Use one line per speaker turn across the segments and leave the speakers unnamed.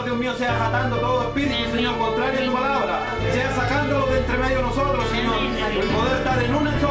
Señor Dios mío, seas atando todo espíritu, Señor, contrario a tu palabra. Seas sacándolo de entre medio de nosotros, Señor. El poder estar en un solo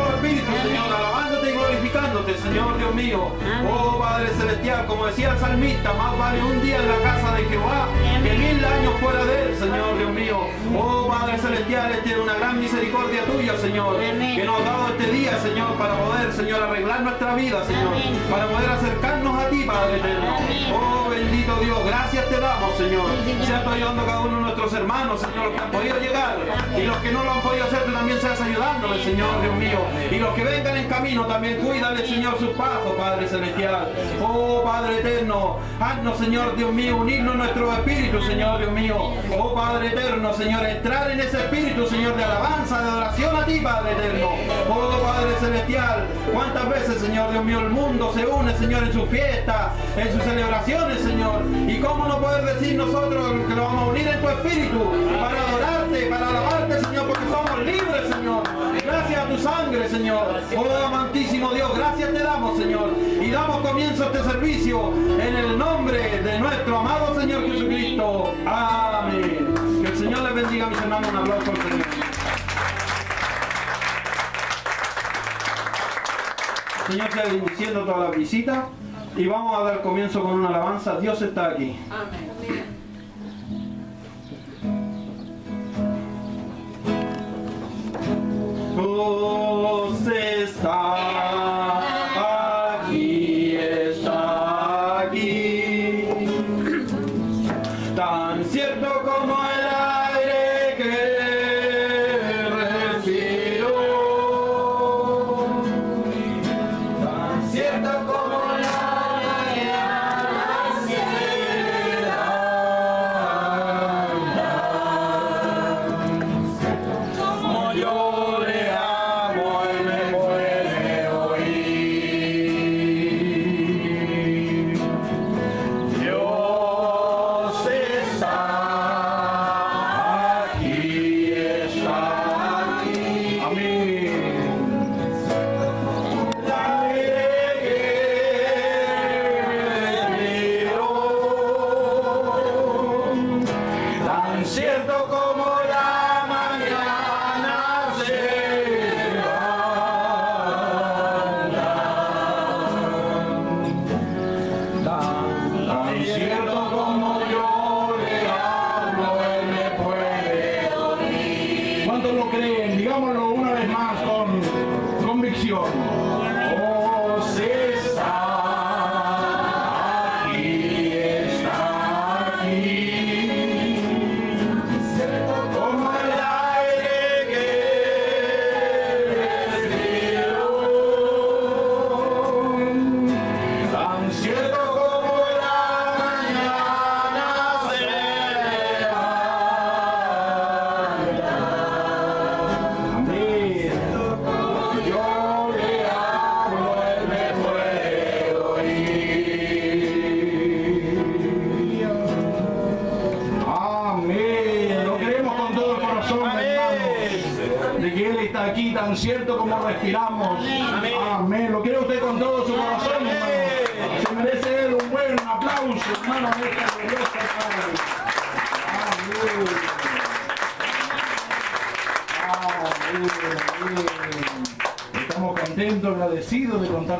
Señor Dios mío. Oh Padre Celestial, como decía el salmista, más vale un día en la casa de Jehová que mil años fuera de él, Señor Dios mío. Oh Padre Celestial, este es una gran misericordia tuya, Señor, que nos ha dado este día, Señor, para poder, Señor, arreglar nuestra vida, Señor, para poder acercarnos a ti, Padre eterno. Oh bendito Dios, gracias te damos, Señor. Seas tú ayudando a cada uno de nuestros hermanos, Señor, los que han podido llegar y los que no lo han podido hacer, tú también seas ayudándoles, Señor, Dios mío. Y los que vengan en camino, también cuídale, Señor, sus pasos, Padre Celestial. Oh Padre eterno, haznos, Señor, Dios mío, unirnos nuestro espíritu, Señor, Dios mío. Oh Padre eterno, Señor, entrar en ese espíritu, Señor, de alabanza, de oración a ti, Padre eterno. Oh Padre Celestial, cuántas veces, Señor, Dios mío, el mundo se une, Señor, en su fiesta, en sus celebraciones, Señor. Y cómo no poder decir nosotros que lo vamos a unir en tu espíritu para adorarte, para alabarte, Señor, porque somos Señor. Gracias a tu sangre, Señor. Oh amantísimo Dios, gracias te damos, Señor. Y damos comienzo a este servicio en el nombre de nuestro amado Señor Jesucristo. Amén. Que el Señor les bendiga, mis hermanos. Un aplauso al Señor. Señor sea bendiciendo toda la visita y vamos a dar comienzo con una alabanza. Dios está aquí. Dios está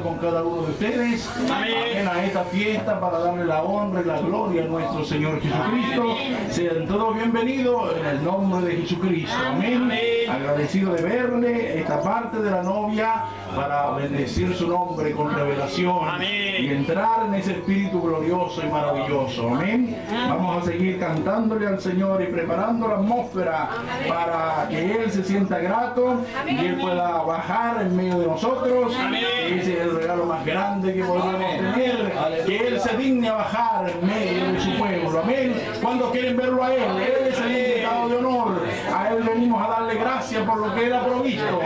con cada uno de ustedes. Amén. A esta fiesta para darle la honra y la gloria a nuestro Señor Jesucristo. Sean todos bienvenidos en el nombre de Jesucristo. Amén. Agradecido de verle esta parte de la novia para bendecir su nombre con revelación y entrar en ese espíritu glorioso y maravilloso. Amén. Vamos a seguir cantándole al Señor y preparando la atmósfera para que Él se sienta grato y Él pueda bajar en medio de nosotros. Ese es el regalo más grande que podemos tener, que Él se digne a bajar en medio de su pueblo. Amén. Cuando quieren verlo a Él, Él es el invitado de honor. A
Él venimos a darle gracias por lo que Él ha provisto.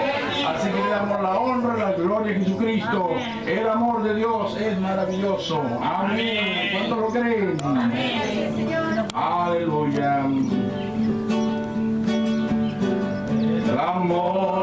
Que le damos la honra y la gloria a Jesucristo. El amor de Dios es maravilloso. Amén. Amén. ¿Cuántos lo creen? Amén. Aleluya. El amor.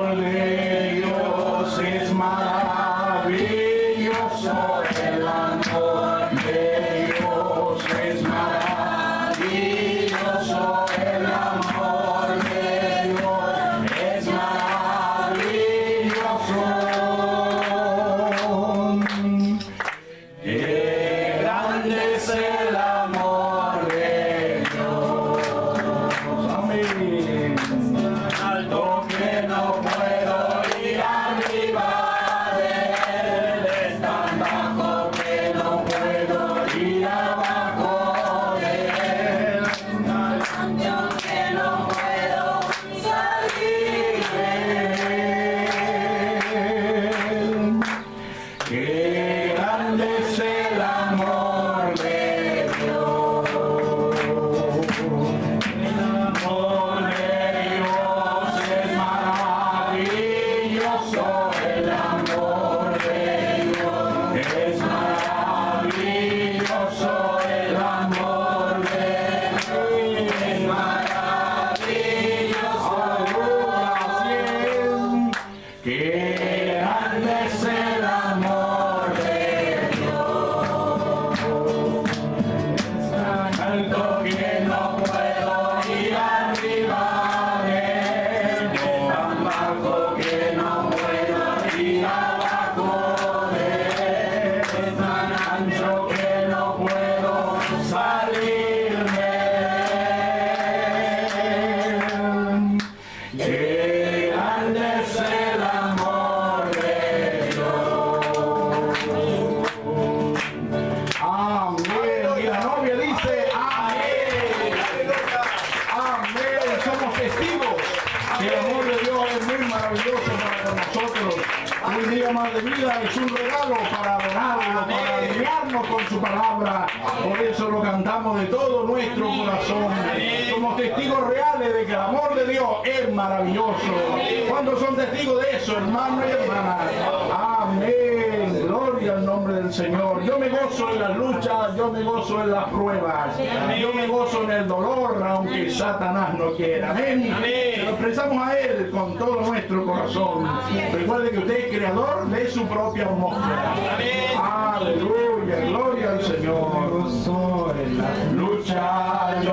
reales de que el amor de Dios es maravilloso. Cuando son testigos de eso, hermanos y hermanas? Amén. Gloria al nombre del Señor. Yo me gozo en las luchas, yo me gozo en las pruebas, yo me gozo en el dolor, aunque Satanás no quiera. Amén. Lo expresamos a Él con todo nuestro corazón. Recuerde que usted es creador de su propia atmósfera. Aleluya, gloria al Señor. Yo me gozo en las luchas,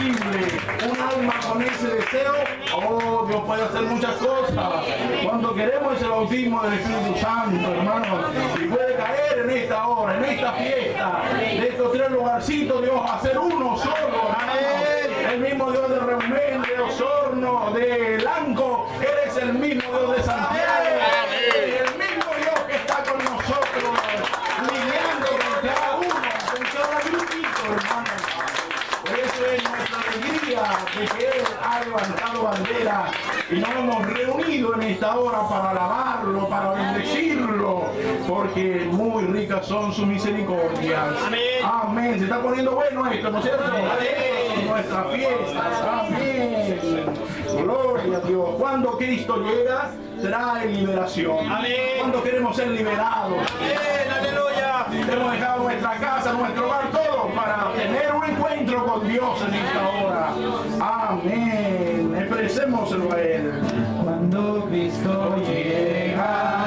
Un alma con ese deseo, oh, Dios puede hacer muchas cosas. Cuando queremos ese bautismo del Espíritu Santo, hermanos, y puede caer en esta hora, en esta fiesta, de estos tres lugarcitos, Dios a ser uno solo. El mismo Dios de Reumén, de Osorno, de Lanco, eres el mismo Dios de Santiago. El mismo Dios que está con nosotros, lidiando con cada uno, con cada grupito, hermanos. Por eso es nuestra alegría de que Él ha levantado bandera y nos hemos reunido en esta hora para alabarlo, para bendecirlo, porque muy ricas son sus misericordias. Amén. Se está poniendo bueno esto, ¿no es cierto? Nuestras fiestas. Amén. Gloria a Dios. Cuando Cristo llega, trae liberación.
Amén.
Cuando queremos ser liberados.
Amén, aleluya.
Hemos dejado nuestra casa, nuestro hogar, todo para tener un encuentro con Dios en esta hora.
Cuando Cristo llega,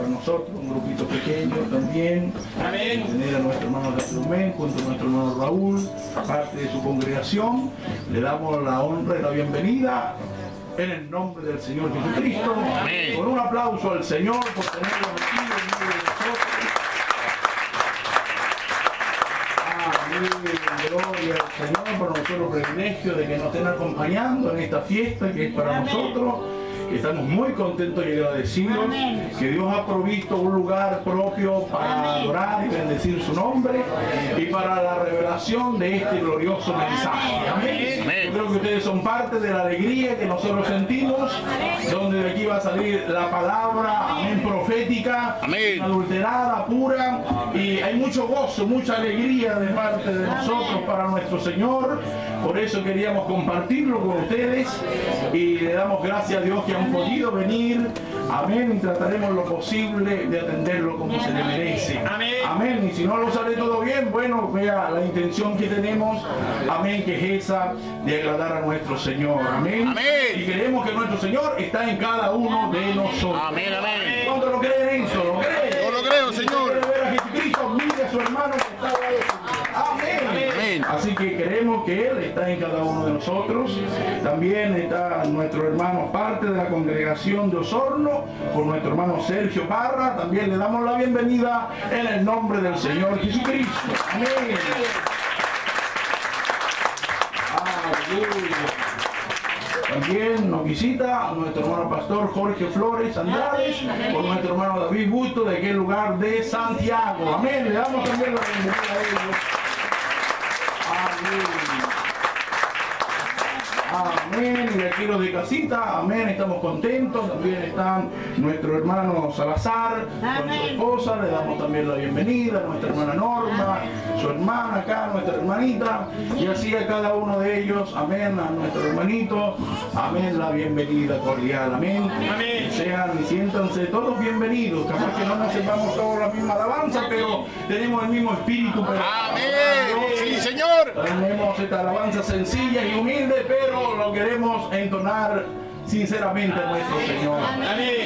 para
nosotros, un grupito pequeño también.
Amén.
Tener a nuestro hermano Bartolomé junto a nuestro hermano Raúl, parte de su congregación. Le damos la honra y la bienvenida en el nombre del Señor Jesucristo.
Amén.
Con un aplauso al Señor por tenerlo aquí en medio de nosotros. Amén. Gloria al Señor por nosotros el privilegio de que nos estén acompañando en esta fiesta que es para nosotros. Estamos muy contentos y agradecidos que Dios ha provisto un lugar propio para adorar y bendecir su nombre y para la revelación de este glorioso mensaje. Amén. Yo creo que ustedes son parte de la alegría que nosotros sentimos, donde de aquí va a salir la palabra, amén, profética,
Amén.
adulterada, pura, y hay mucho gozo, mucha alegría de parte de nosotros para nuestro Señor. Por eso queríamos compartirlo con ustedes y le damos gracias a Dios que han podido venir. Amén. Y trataremos lo posible de atenderlo como se le merece.
Amén.
Amén. Y si no lo sale todo bien, bueno, vea la intención que tenemos. Amén. Que es esa de agradar a nuestro Señor. Amén.
Amén.
Y creemos que nuestro Señor está en cada uno de nosotros.
Amén, amén.
¿Cuánto lo creen eso? ¿Lo creen?
Yo lo creo,
Si
Señor.
quiere ver a Jesucristo, mire a su hermano que está ahí. Amén.
Amén.
Así que creemos que Él está en cada uno de nosotros. También está nuestro hermano, parte de la congregación de Osorno, por nuestro hermano Sergio Parra. También le damos la bienvenida en el nombre del Señor Jesucristo. Amén. También nos visita nuestro hermano pastor Jorge Flores Andrade, con nuestro hermano David Busto de aquel lugar de Santiago. Amén. Le damos también la bienvenida a ellos. Amén. Amén. Y aquí los de casita, amén. Estamos contentos. También están nuestro hermano Salazar con su esposa. Le damos también la bienvenida. Nuestra hermana Norma, su hermana acá, nuestra hermanita. Y así a cada uno de ellos, amén. A nuestro hermanito, amén. La bienvenida cordial, amén.
Amén.
Sean y siéntanse todos bienvenidos. Capaz que no nos sepamos todos la misma alabanza, pero tenemos el mismo espíritu. Pero
Amén. Sí, Señor.
tenemos esta alabanza sencilla y humilde, pero lo queremos entonar sinceramente a nuestro Señor.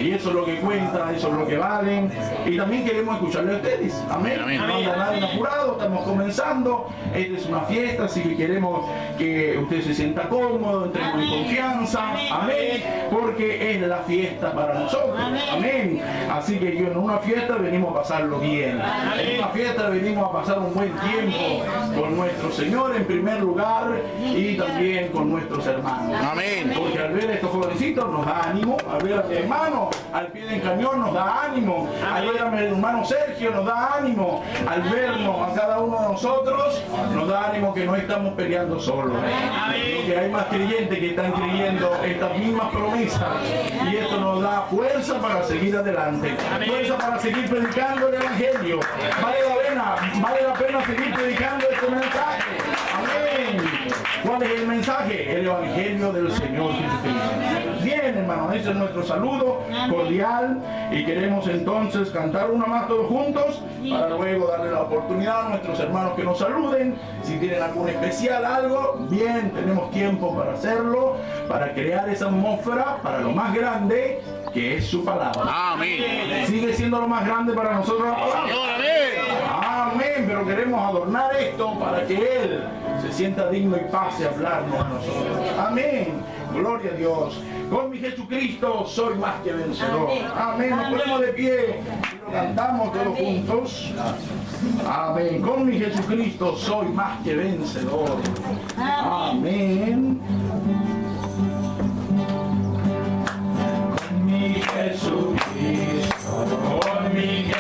Y eso es lo que cuenta, eso es lo que vale. Y también queremos escucharle a ustedes. Amén.
Amén.
No anda nadie apurado, estamos comenzando. Esta es una fiesta, así que queremos que usted se sienta cómodo, entremos en confianza. Amén. Porque es la fiesta para nosotros. Amén. Así que yo en una fiesta venimos a pasarlo bien. En una fiesta venimos a pasar un buen tiempo con nuestro Señor en primer lugar y también con nuestros hermanos.
Amén.
Porque al ver estos nos da ánimo, al ver a mi hermano al pie del cañón nos da ánimo, al ver a mi hermano Sergio nos da ánimo, al vernos a cada uno de nosotros nos da ánimo que no estamos peleando solos. Que hay más creyentes que están creyendo estas mismas promesas y esto nos da fuerza para seguir adelante, fuerza para seguir predicando el Evangelio. Vale la pena, vale la pena seguir predicando este mensaje. ¿Cuál es el mensaje? El Evangelio del Señor Jesucristo. Bien, hermano, ese es nuestro saludo cordial y queremos entonces cantar una más todos juntos para luego darle la oportunidad a nuestros hermanos que nos saluden. Si tienen algún especial, algo, bien, tenemos tiempo para hacerlo, para crear esa atmósfera para lo más grande que es su palabra.
Amén.
Sigue siendo lo más grande para nosotros la palabra.
Amén.
Amén, pero queremos adornar esto para que Él se sienta digno y pase a hablarnos a nosotros. Amén. Gloria a Dios. Con mi Jesucristo soy más que vencedor. Amén. Nos ponemos de pie y lo cantamos todos juntos. Amén. Con mi Jesucristo soy más que vencedor. Amén. Con mi Jesucristo, con mi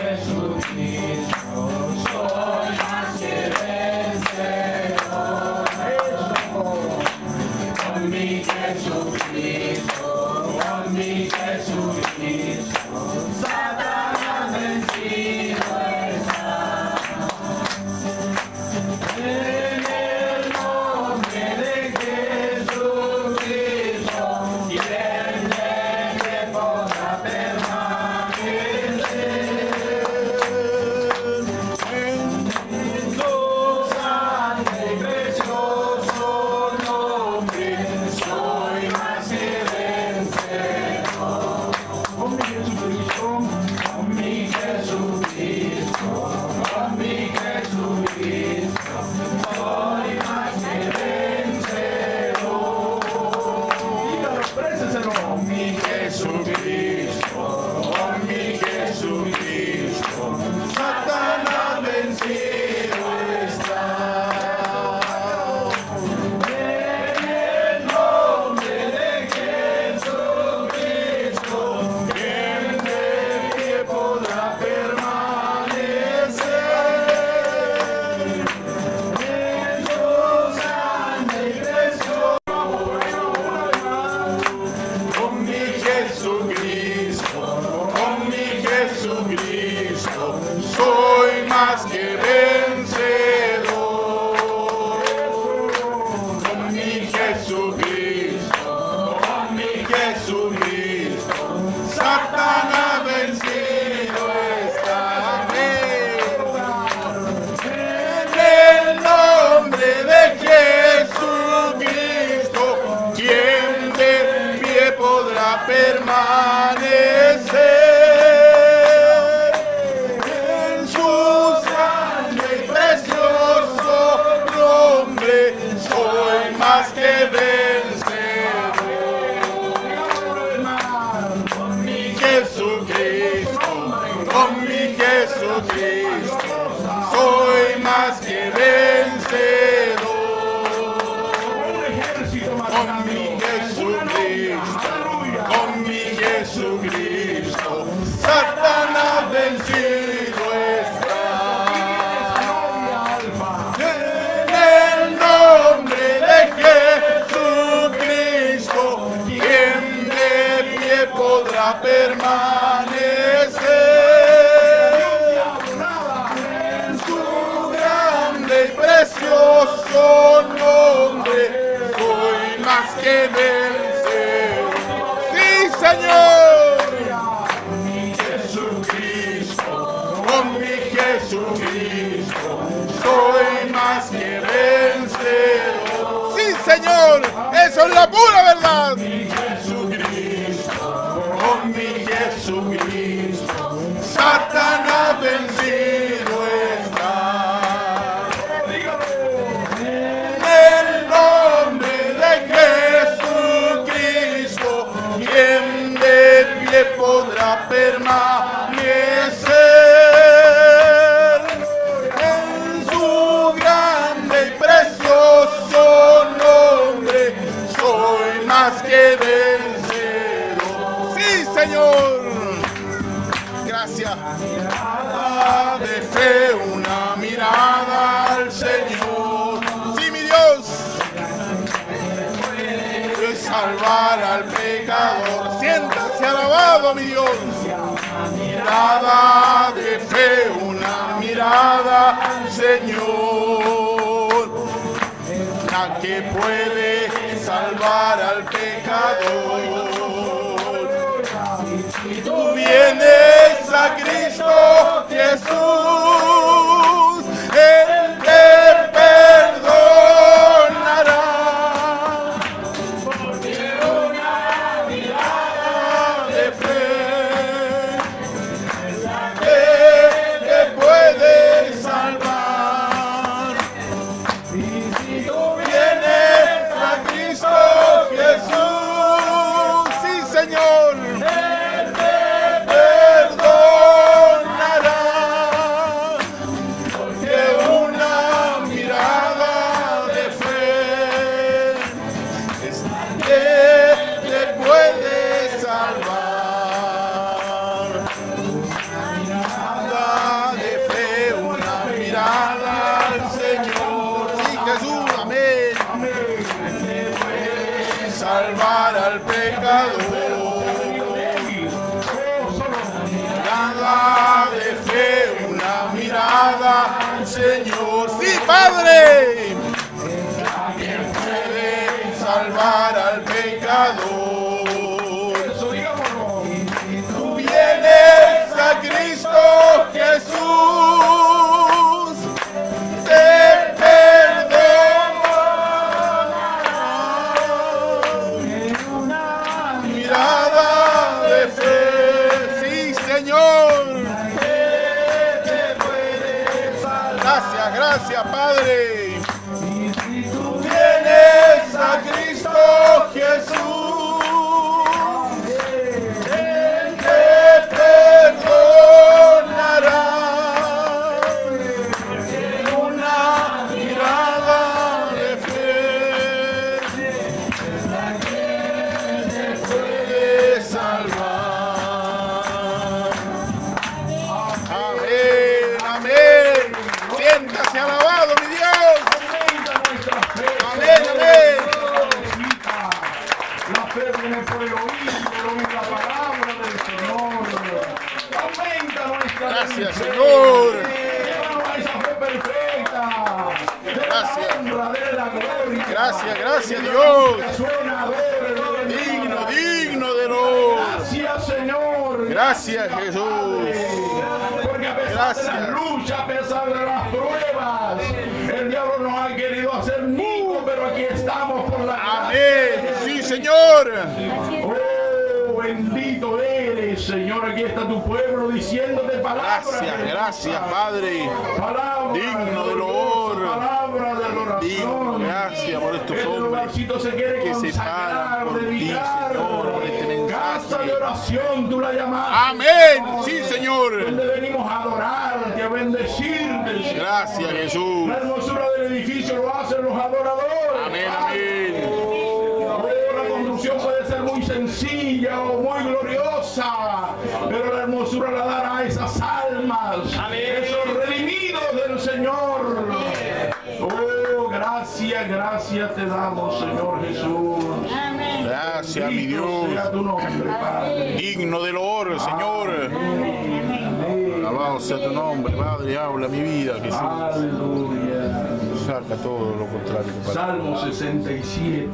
67.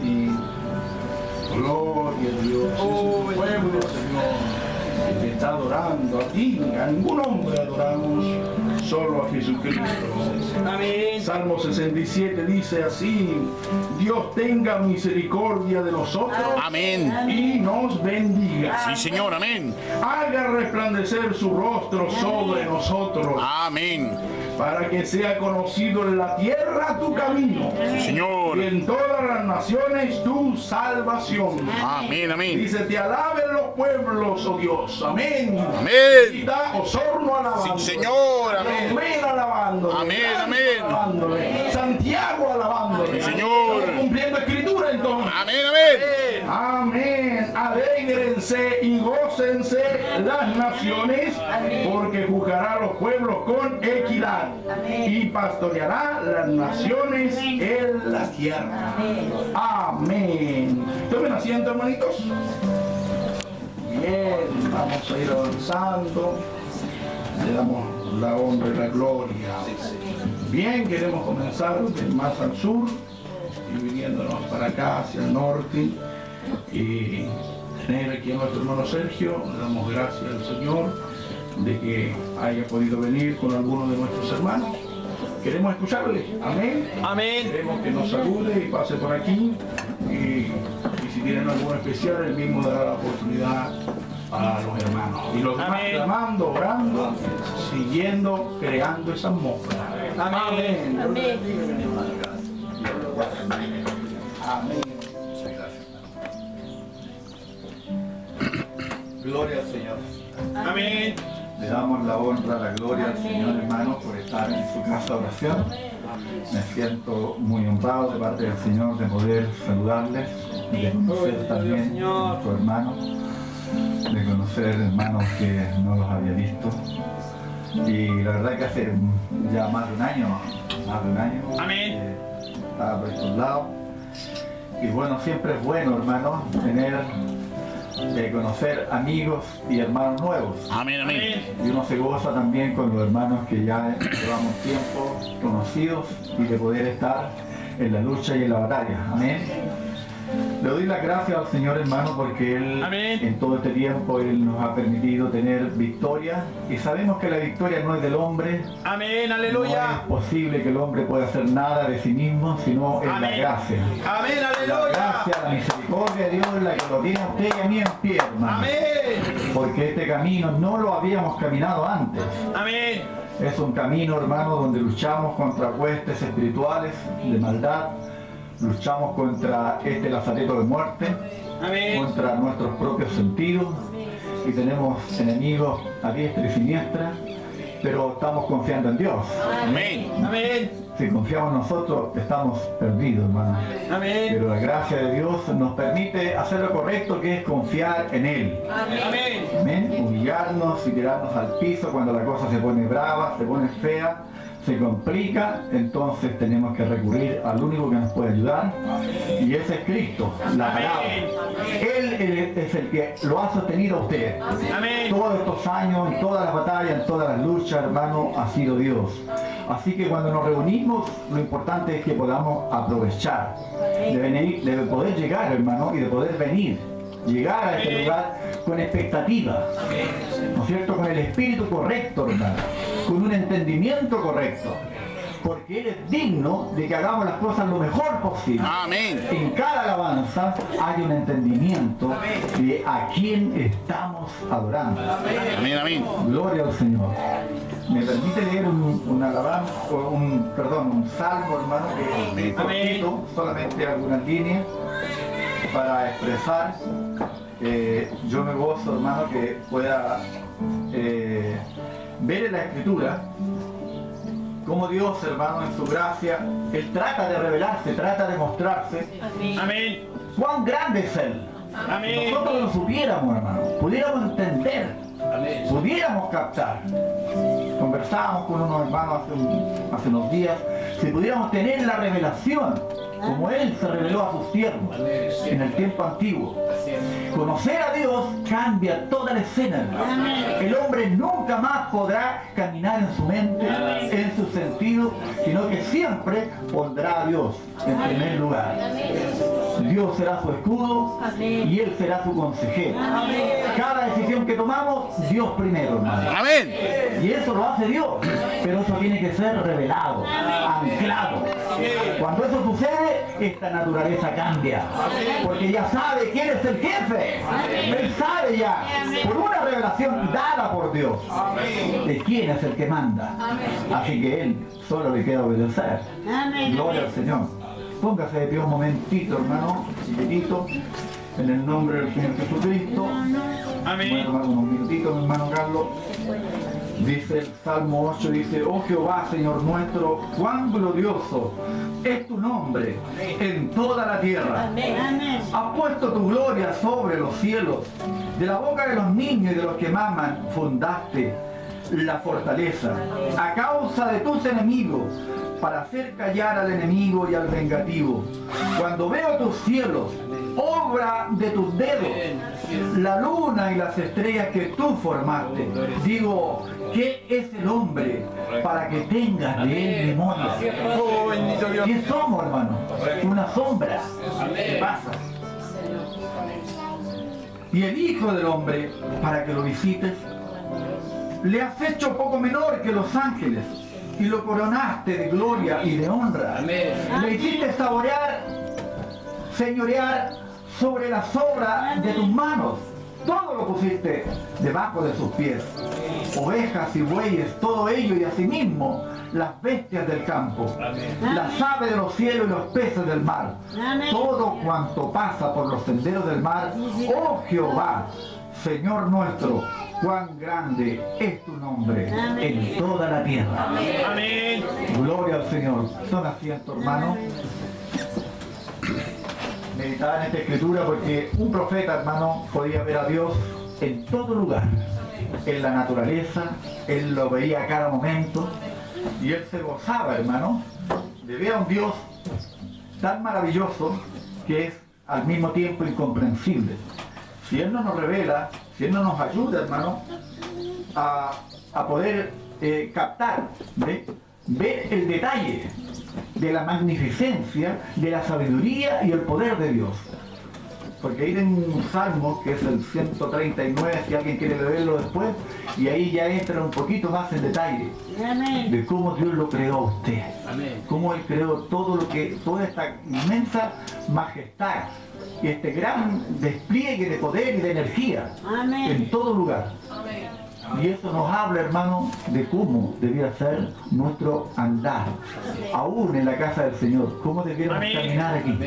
Gloria a Dios. Es un pueblo, Señor, que está adorando a ti. A ningún hombre adoramos, solo a Jesucristo.
Amén.
Salmo 67 dice así, Dios tenga misericordia de nosotros
Amén.
y nos bendiga.
Sí, Señor. Amén.
Haga resplandecer su rostro sobre nosotros
Amén.
para que sea conocido en la tierra tu camino
Sí, Señor.
y en todas las naciones tu salvación.
Amén. Amén.
Dice, te alaben los pueblos, oh Dios. Amén.
Amén.
Y da Osorno alabándole.
Sí, Señor. Amén. Amén, amén.
Santiago alabándole.
Sí, Señor.
Estamos Cumpliendo escritura entonces.
Amén. Amén.
Amén. Alégrense y gócense las naciones, porque juzgará a los pueblos con equidad y pastoreará las naciones en la tierra. Amén. Tomen asiento, hermanitos. Bien, vamos a ir avanzando. Le damos la honra y la gloria. Bien, queremos comenzar de más al sur y viniéndonos para acá, hacia el norte, y tener aquí a nuestro hermano Sergio. Le damos gracias al Señor de que haya podido venir con algunos de nuestros hermanos. Queremos escucharle. Amén.
Amén.
Queremos que nos salude y pase por aquí. Y, y si tienen algo especial, él mismo dará la oportunidad a los hermanos. Y los demás
Amén.
clamando, orando, siguiendo, creando esa atmósfera.
Amén.
Amén.
Gloria al Señor.
Amén.
Le damos la honra, la gloria al Señor, hermano, por estar en su casa de oración. Me siento muy honrado de parte del Señor de poder saludarles, de conocer también a nuestros hermanos, de conocer hermanos que no los había visto. Y la verdad que hace ya más de un año, más de un año,
Amén.
eh, estaba por estos lados. Y bueno, siempre es bueno, hermano, tener, eh, conocer amigos y hermanos nuevos.
Amén. Amén.
Y uno se goza también con los hermanos que ya llevamos tiempo conocidos y de poder estar en la lucha y en la batalla. Amén. Le doy las gracias al Señor hermano porque Él
Amén.
en todo este tiempo Él nos ha permitido tener victoria y sabemos que la victoria no es del hombre,
Amén.
no es
Aleluya.
posible que el hombre pueda hacer nada de sí mismo, sino en la gracia.
Amén.
La
Aleluya.
gracia, la misericordia de Dios es la que lo tiene a usted y a mí en pie, hermano.
Amén.
Porque este camino no lo habíamos caminado antes.
Amén.
Es un camino, hermano, donde luchamos contra huestes espirituales de maldad, luchamos contra este lazareto de muerte,
Amén.
contra nuestros propios sentidos y tenemos enemigos a diestra y siniestra, pero estamos confiando en Dios.
Amén.
Amén.
Si confiamos en nosotros, estamos perdidos, hermano.
Amén.
Pero la gracia de Dios nos permite hacer lo correcto, que es confiar en Él.
Amén.
Amén. Humillarnos y tirarnos al piso cuando la cosa se pone brava, se pone fea, se complica, entonces tenemos que recurrir al único que nos puede ayudar y ese es Cristo, la palabra. Él es el que lo ha sostenido a usted. Todos estos años, en todas las batallas, en todas las luchas, hermano, ha sido Dios. Así que cuando nos reunimos, lo importante es que podamos aprovechar de, venir, de poder llegar, hermano, y de poder venir, llegar a este lugar con expectativa, ¿no es cierto? Con el espíritu correcto, hermano, con un entendimiento correcto, porque Él es digno de que hagamos las cosas lo mejor posible.
Amén.
En cada alabanza hay un entendimiento de a quién estamos adorando.
Amén. Amén.
Gloria al Señor. ¿Me permite leer un, un alabanza, un, perdón, un salmo, hermano, que es solamente algunas líneas, para expresar. eh, yo me gozo, hermano, que pueda eh, ver en la Escritura cómo Dios, hermano, en su gracia, Él trata de revelarse, trata de mostrarse
Amén.
cuán grande es Él.
Amén.
Si nosotros lo supiéramos, hermano, pudiéramos entender, pudiéramos captar. Conversábamos con unos hermanos hace, un- hace unos días, si pudiéramos tener la revelación como Él se reveló a sus siervos en el tiempo antiguo. Conocer a Dios cambia toda la escena. El hombre nunca más podrá caminar en su mente, en su sentido, sino que siempre pondrá a Dios en primer lugar. Dios será su escudo y Él será su consejero. Cada decisión que tomamos, Dios primero, hermano.
Amén.
Y eso lo hace Dios, pero eso tiene que ser revelado, anclado. Cuando eso sucede, esta naturaleza cambia, porque ya sabe quién es el jefe. Él sabe ya, por una revelación dada por Dios, de quién es el que manda. Así que Él solo le queda obedecer. Gloria al Señor. Póngase de pie un momentito, hermano, chiquitito, en el nombre del Señor Jesucristo. Voy a tomar unos minutitos, mi hermano Carlos. Dice el Salmo 8, dice, oh Jehová, Señor nuestro, cuán glorioso es tu nombre en toda la tierra. Has puesto tu gloria sobre los cielos. De la boca de los niños y de los que maman, fundaste la fortaleza. A causa de tus enemigos, para hacer callar al enemigo y al vengativo. Cuando veo tus cielos, obra de tus dedos, la luna y las estrellas que tú formaste. Digo, ¿qué es el hombre para que tengas de él memoria?
Oh.
¿Quién somos, hermano? Una sombra. ¿Qué pasa? Y el Hijo del Hombre, para que lo visites, le has hecho poco menor que los ángeles y lo coronaste de gloria y de honra. Le hiciste saborear, señorear sobre las obras de tus manos. Todo lo pusiste debajo de sus pies. Ovejas y bueyes, todo ello y asimismo las bestias del campo, las aves de los cielos y los peces del mar. Todo cuanto pasa por los senderos del mar, oh Jehová, Señor nuestro, cuán grande es tu nombre en toda la tierra.
Amén.
Gloria al Señor. Son asientos, hermano. Meditaba en esta escritura porque un profeta, hermano, podía ver a Dios en todo lugar. En la naturaleza, él lo veía a cada momento y él se gozaba, hermano, de ver a un Dios tan maravilloso que es al mismo tiempo incomprensible. Si Él no nos revela, si Él no nos ayuda, hermano, a, a poder eh, captar, ¿ve? ver el detalle de la magnificencia, de la sabiduría y el poder de Dios. Porque ahí en un salmo, que es el 139, si alguien quiere leerlo después, y ahí ya entra un poquito más en detalle de cómo Dios lo creó a usted. Cómo Él creó todo lo que, toda esta inmensa majestad y este gran despliegue de poder y de energía en todo lugar. Y eso nos habla, hermano, de cómo debía ser nuestro andar, aún en la casa del Señor, cómo debiéramos caminar aquí,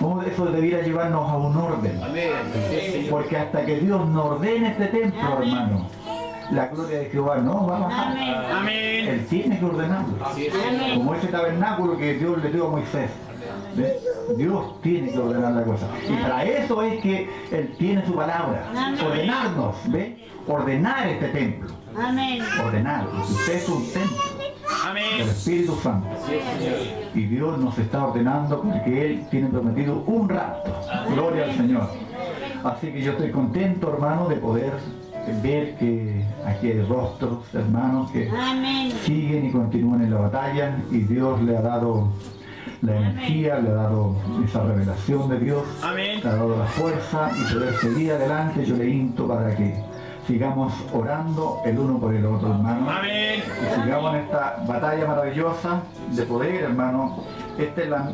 cómo eso debiera llevarnos a un orden. Porque hasta que Dios nos ordene este templo, hermano, la gloria de Jehová no va a bajar.
Amén.
Él tiene que ordenarlo. Como ese tabernáculo que Dios le dio a Moisés. Dios tiene que ordenar la cosa. Y para eso es que Él tiene su palabra. Ordenarnos, ¿ve? Ordenar este templo. Ordenar. Usted es un templo del
Amén.
Espíritu Santo. Y Dios nos está ordenando porque Él tiene prometido un rapto. Gloria al Señor. Así que yo estoy contento, hermano, de poder ver que aquí hay rostros, hermanos, que siguen y continúan en la batalla y Dios le ha dado la energía, le ha dado esa revelación de Dios,
Amén.
le ha dado la fuerza y poder seguir adelante. Yo le insto para que sigamos orando el uno por el otro, hermano.
Amén.
Y sigamos en esta batalla maravillosa de poder, hermano. Esta es la,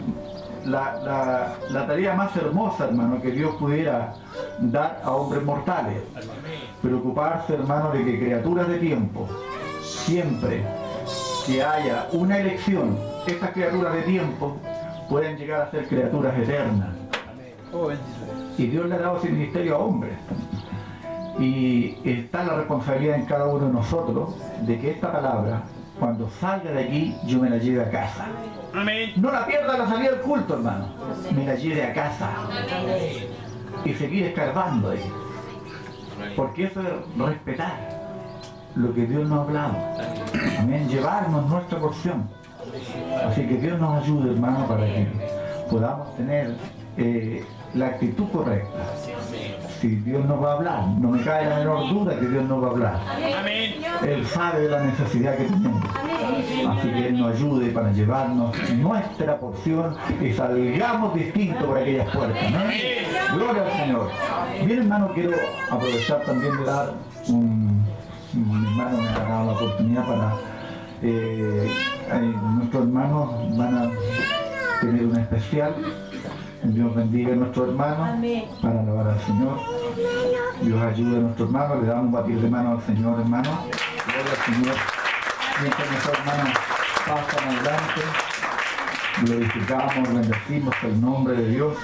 la, la- la tarea más hermosa, hermano, que Dios pudiera dar a hombres mortales. Preocuparse, hermano, de que criaturas de tiempo, siempre que haya una elección, estas criaturas de tiempo pueden llegar a ser criaturas eternas. Y Dios le ha dado ese ministerio a hombres. Y está la responsabilidad en cada uno de nosotros de que esta palabra, cuando salga de aquí, yo me la lleve a casa. No la pierda la salida del culto, hermano. Me la lleve a casa. Y seguir escarbando ahí. Porque eso es respetar lo que Dios nos ha hablado. Amén. Llevarnos nuestra porción. Así que Dios nos ayude, hermano, para que podamos tener eh, la actitud correcta. Si Dios nos va a hablar, no me cae la menor duda que Dios nos va a hablar. Él sabe de la necesidad que tenemos. Así que Él nos ayude para llevarnos nuestra porción y salgamos distintos por aquellas puertas. ¿no? Gloria al Señor. Bien, hermano, quiero aprovechar también de dar un. Mi hermano me ha dado la oportunidad para. eh, eh, nuestros hermanos van a tener un especial. Dios bendiga a nuestro hermano para alabar al Señor. Dios ayude a nuestro hermano. Le damos un batir de mano al Señor, hermano. Gloria al Señor. Mientras nuestros hermanos pasan adelante, glorificamos, bendecimos el nombre de Dios.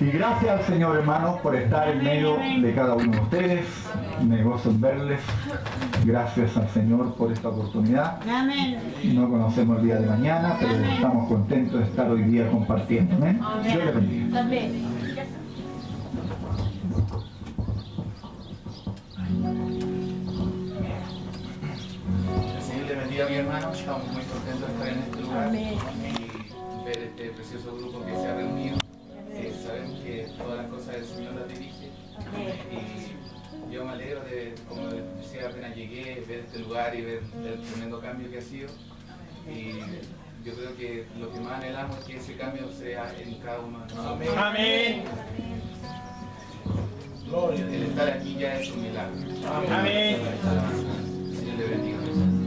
Y gracias al Señor, hermanos, por estar en medio de cada uno de ustedes. Me gozo en verles. Gracias al Señor por esta oportunidad. No conocemos el día de mañana, pero estamos contentos de estar hoy día compartiendo. Amén. Dios les bendiga.
El Señor le bendiga a mi hermano, estamos muy contentos de estar en este lugar y ver este precioso grupo que se ha reunido. Eh, sabemos que todas las cosas del Señor las dirige y yo me alegro de, como decía apenas llegué, ver este lugar y ver el tremendo cambio que ha sido. Y yo creo que lo que más anhelamos es que ese cambio sea en cada uno de nosotros.
Amén.
El estar aquí ya es un milagro.
Amén.
El Señor le bendiga.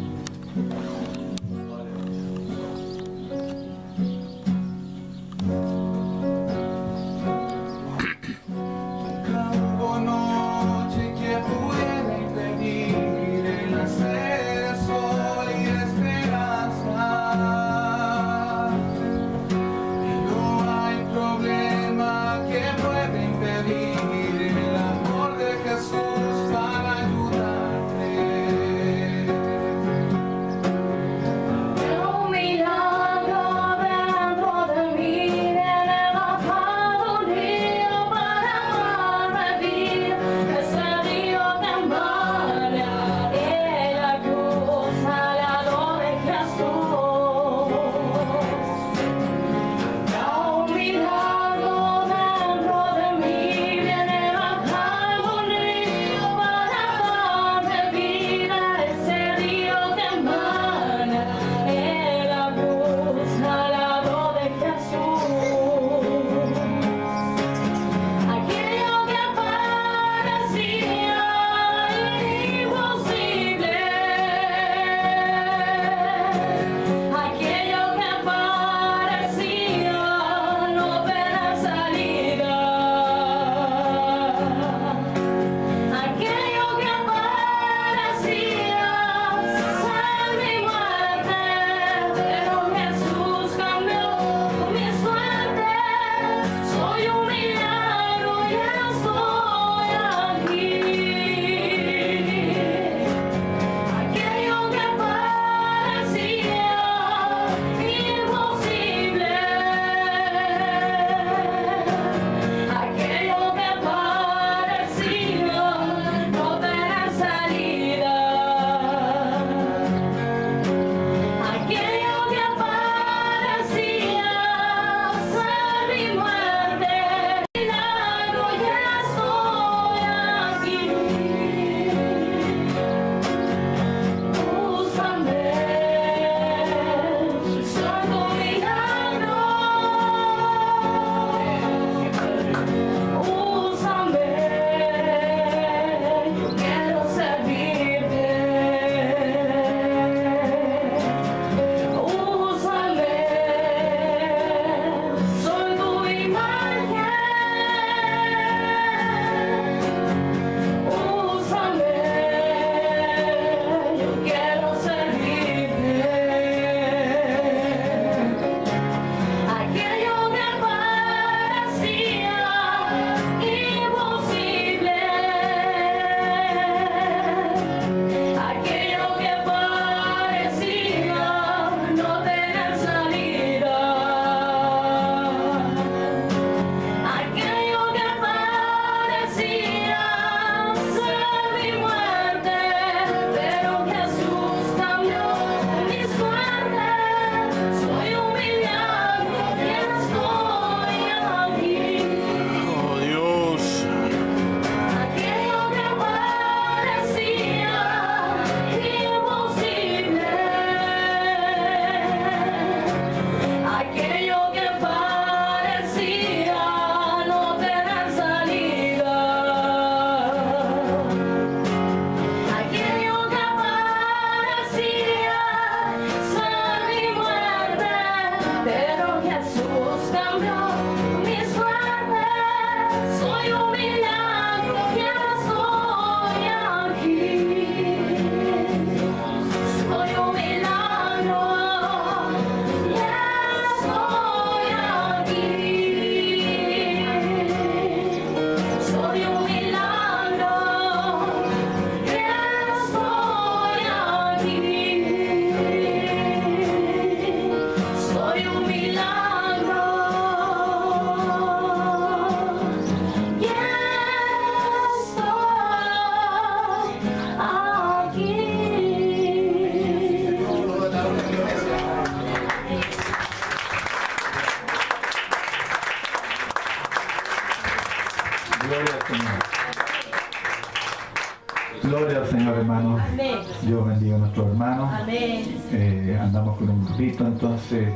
Dios bendiga a nuestros hermanos. Eh, andamos con un grupito, entonces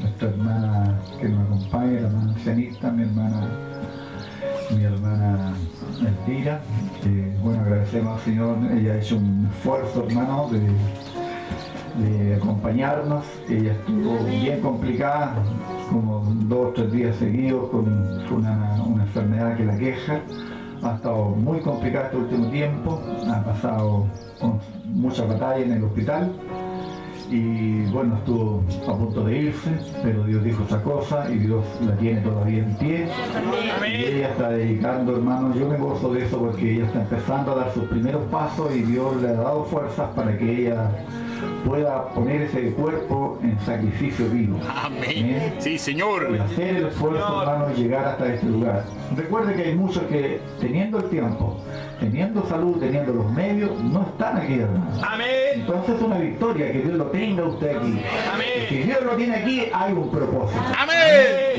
nuestra hermana que nos acompaña, la hermana ancianista, mi hermana, mi hermana Elvira. bueno, agradecemos al Señor, ella ha hecho un esfuerzo, hermano, de, de acompañarnos. Ella estuvo bien complicada, como dos o tres días seguidos con una, una enfermedad que la queja. Ha estado muy complicada este último tiempo, ha pasado muchas batallas en el hospital y bueno, estuvo a punto de irse, pero Dios dijo otra cosa y Dios la tiene todavía en pie. Y ella está dedicando, hermano, yo me gozo de eso porque ella está empezando a dar sus primeros pasos y Dios le ha dado fuerzas para que ella pueda poner ese cuerpo en sacrificio vivo.
Amén. Sí,
Y
Señor.
hacer el esfuerzo, hermano, llegar hasta este lugar. Recuerde que hay muchos que, teniendo el tiempo, teniendo salud, teniendo los medios, no están aquí, hermano.
Amén.
Entonces es una victoria que Dios lo tenga usted aquí. Si Dios lo tiene aquí, hay un propósito.
Amén.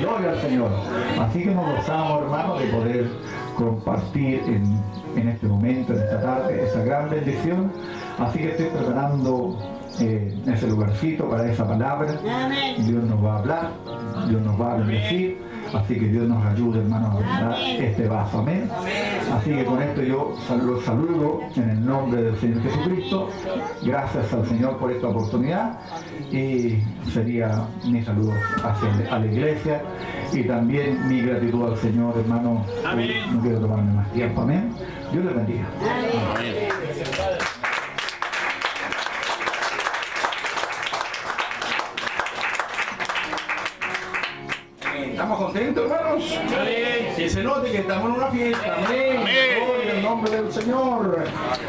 Gloria al Señor. Así que nos gozamos, hermano, de poder compartir en, en este momento, en esta tarde, esa gran bendición. Así que estoy preparando eh, ese lugarcito para esa palabra. Dios nos va a hablar, Dios nos va a bendecir. Así que Dios nos ayude, hermano, a brindar este vaso. Amén. Así que con esto yo los saludo en el nombre del Señor Jesucristo. Gracias al Señor por esta oportunidad. Y sería mi saludo hacia a la iglesia y también mi gratitud al Señor, hermano. No quiero tomarme más tiempo. Amén. Dios les bendiga.
¿Estamos contentos, hermanos? Que se note que estamos en una fiesta. Amén. Gloria al nombre del Señor.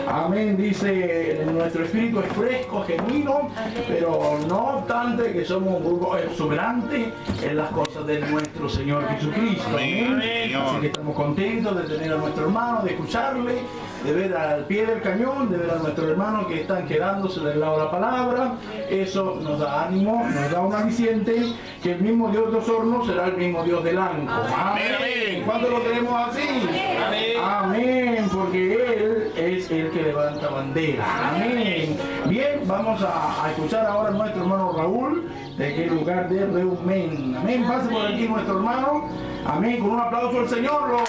Amén. Dice, nuestro espíritu es fresco, genuino, pero no obstante que somos un grupo exuberante en las cosas de nuestro Señor Jesucristo. Amén. Así que estamos contentos de tener a nuestro hermano, de escucharle, de ver al pie del cañón, de ver a nuestros hermanos que están quedándose del lado de la palabra. Eso nos da ánimo, nos da un aliciente que el mismo Dios de los hornos será el mismo Dios del Anco. Amén. ¿Cuándo lo tenemos así? Amén. Amén, porque Él es el que levanta bandera. Amén. Bien, vamos a, a escuchar ahora a nuestro hermano Raúl de qué lugar de Reumén. Amén. Pase por aquí nuestro hermano. Amén. Con un aplauso al Señor. Lo-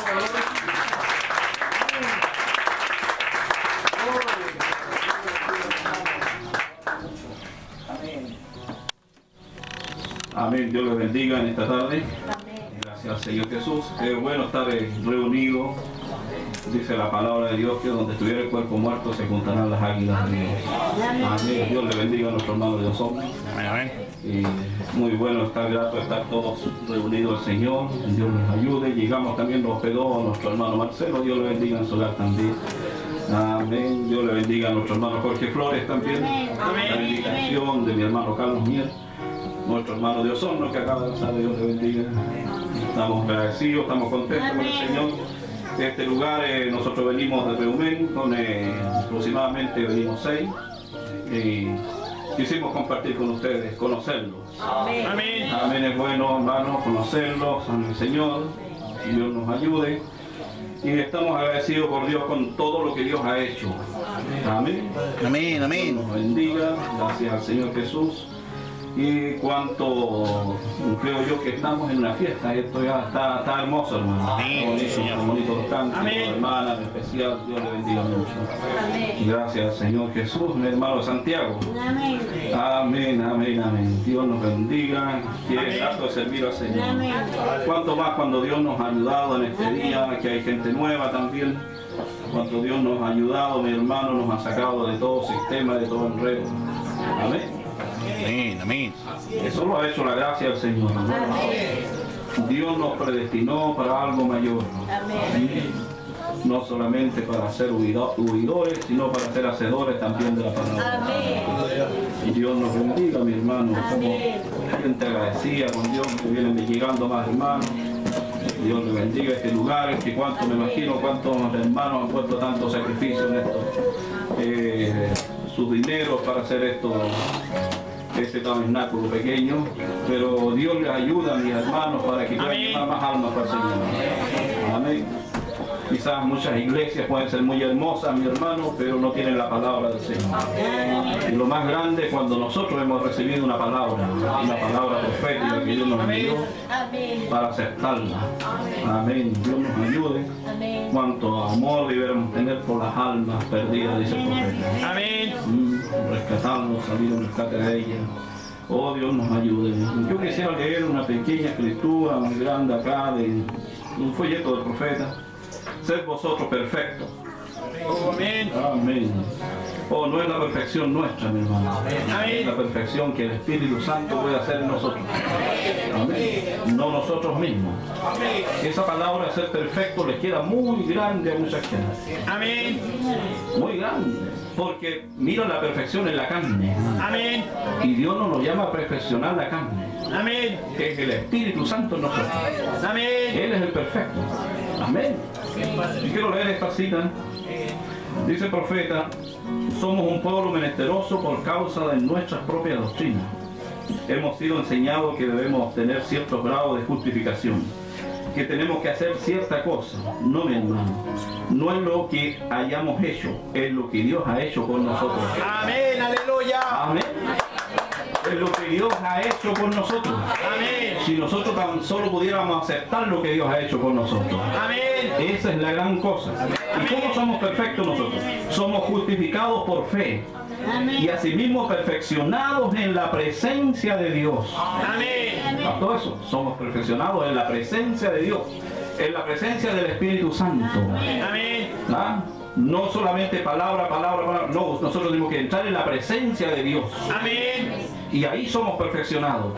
Amén. Dios les bendiga en esta tarde. Gracias al Señor Jesús. Es bueno estar eh, reunidos. Dice la palabra de Dios que donde estuviera el cuerpo muerto se juntarán las águilas de Dios. Amén. Dios le bendiga a nuestro hermano de los hombres.
Amén, amén.
Y muy bueno estar grato de estar todos reunidos al Señor. Dios nos ayude. Llegamos también hospedó a nuestro hermano Marcelo. Dios le bendiga en su hogar también. Amén. Dios le bendiga a nuestro hermano Jorge Flores también. La bendición de mi hermano Carlos Mier. Nuestro hermano de Osorno que acaba de pasar. Dios le bendiga. Estamos agradecidos, estamos contentos con el Señor. Este lugar eh, nosotros venimos de Reumén, eh, aproximadamente venimos seis. Y quisimos compartir con ustedes, conocerlos.
Amén.
Amén, es bueno, hermanos, conocerlos, en el Señor, que Dios nos ayude. Y estamos agradecidos por Dios con todo lo que Dios ha hecho. Amén.
Amén, amén.
Nos bendiga, gracias al Señor Jesús. Y cuanto creo yo que estamos en una fiesta, esto ya está, está hermoso, hermano.
Amén, Señor.
bonito los cantos,
Amén.
hermanas, en especial, Dios le bendiga mucho. Y Gracias al Señor Jesús, mi hermano Santiago. Amén, amén, amén. Dios nos bendiga. Qué grato servir al Señor. Cuanto más cuando Dios nos ha ayudado en este día, que hay gente nueva también. Cuanto Dios nos ha ayudado, mi hermano, nos ha sacado de todo sistema, de todo enredo. Amén.
Amén, amén.
Eso lo ha hecho la gracia del Señor. Dios nos predestinó para algo mayor. No solamente para ser huido- huidores, sino para ser hacedores también de la palabra. Y Dios nos bendiga, mi hermano. Somos gente agradecida con Dios que vienen llegando más hermanos. Dios le bendiga este lugar, que cuánto me imagino cuántos hermanos han puesto tanto sacrificio en esto. Eh, sus dineros para hacer esto, este tabernáculo pequeño. Pero Dios les ayuda, mis hermanos, para que puedan llevar más almas para el Señor. Amén. Quizás muchas iglesias pueden ser muy hermosas, mi hermano, pero no tienen la palabra del Señor. Y lo más grande es cuando nosotros hemos recibido una palabra, una palabra profética que Dios nos envió para aceptarla. Amén. Dios nos ayude. Cuánto amor debemos tener por las almas perdidas, dice el profeta.
Amén.
Mm, Rescatarlos, salir en rescate de ellas. Oh, Dios nos ayude. Yo quisiera leer una pequeña escritura muy grande acá de un folleto del profeta. Sed vosotros perfectos.
Amén.
Amén. Oh, no es la perfección nuestra, mi hermano. Es la perfección que el Espíritu Santo puede hacer en nosotros. Amén. No nosotros mismos. Esa palabra ser perfecto le queda muy grande a mucha gente.
Amén.
Muy grande. Porque mira la perfección en la carne.
Amén.
Y Dios no nos llama a perfeccionar la carne.
Amén.
Que es el Espíritu Santo en nosotros.
Amén.
Él es el perfecto. Amén. Y quiero leer esta cita. Dice el profeta, somos un pueblo menesteroso por causa de nuestras propias doctrinas. Hemos sido enseñados que debemos obtener ciertos grados de justificación, que tenemos que hacer cierta cosa. No, mi hermano, no es lo que hayamos hecho, es lo que Dios ha hecho con nosotros.
Amén. Aleluya.
Amén. Es lo que Dios ha hecho con nosotros.
Amén.
Si nosotros tan solo pudiéramos aceptar lo que Dios ha hecho con nosotros.
Amén.
Esa es la gran cosa. ¿Y cómo somos perfectos nosotros? Somos justificados por fe. Y asimismo perfeccionados en la presencia de Dios.
Amén.
A todo eso, somos perfeccionados en la presencia de Dios. En la presencia del Espíritu Santo.
Amén.
¿Ah? No solamente palabra, palabra, palabra. No, nosotros tenemos que entrar en la presencia de Dios.
Amén.
Y ahí somos perfeccionados.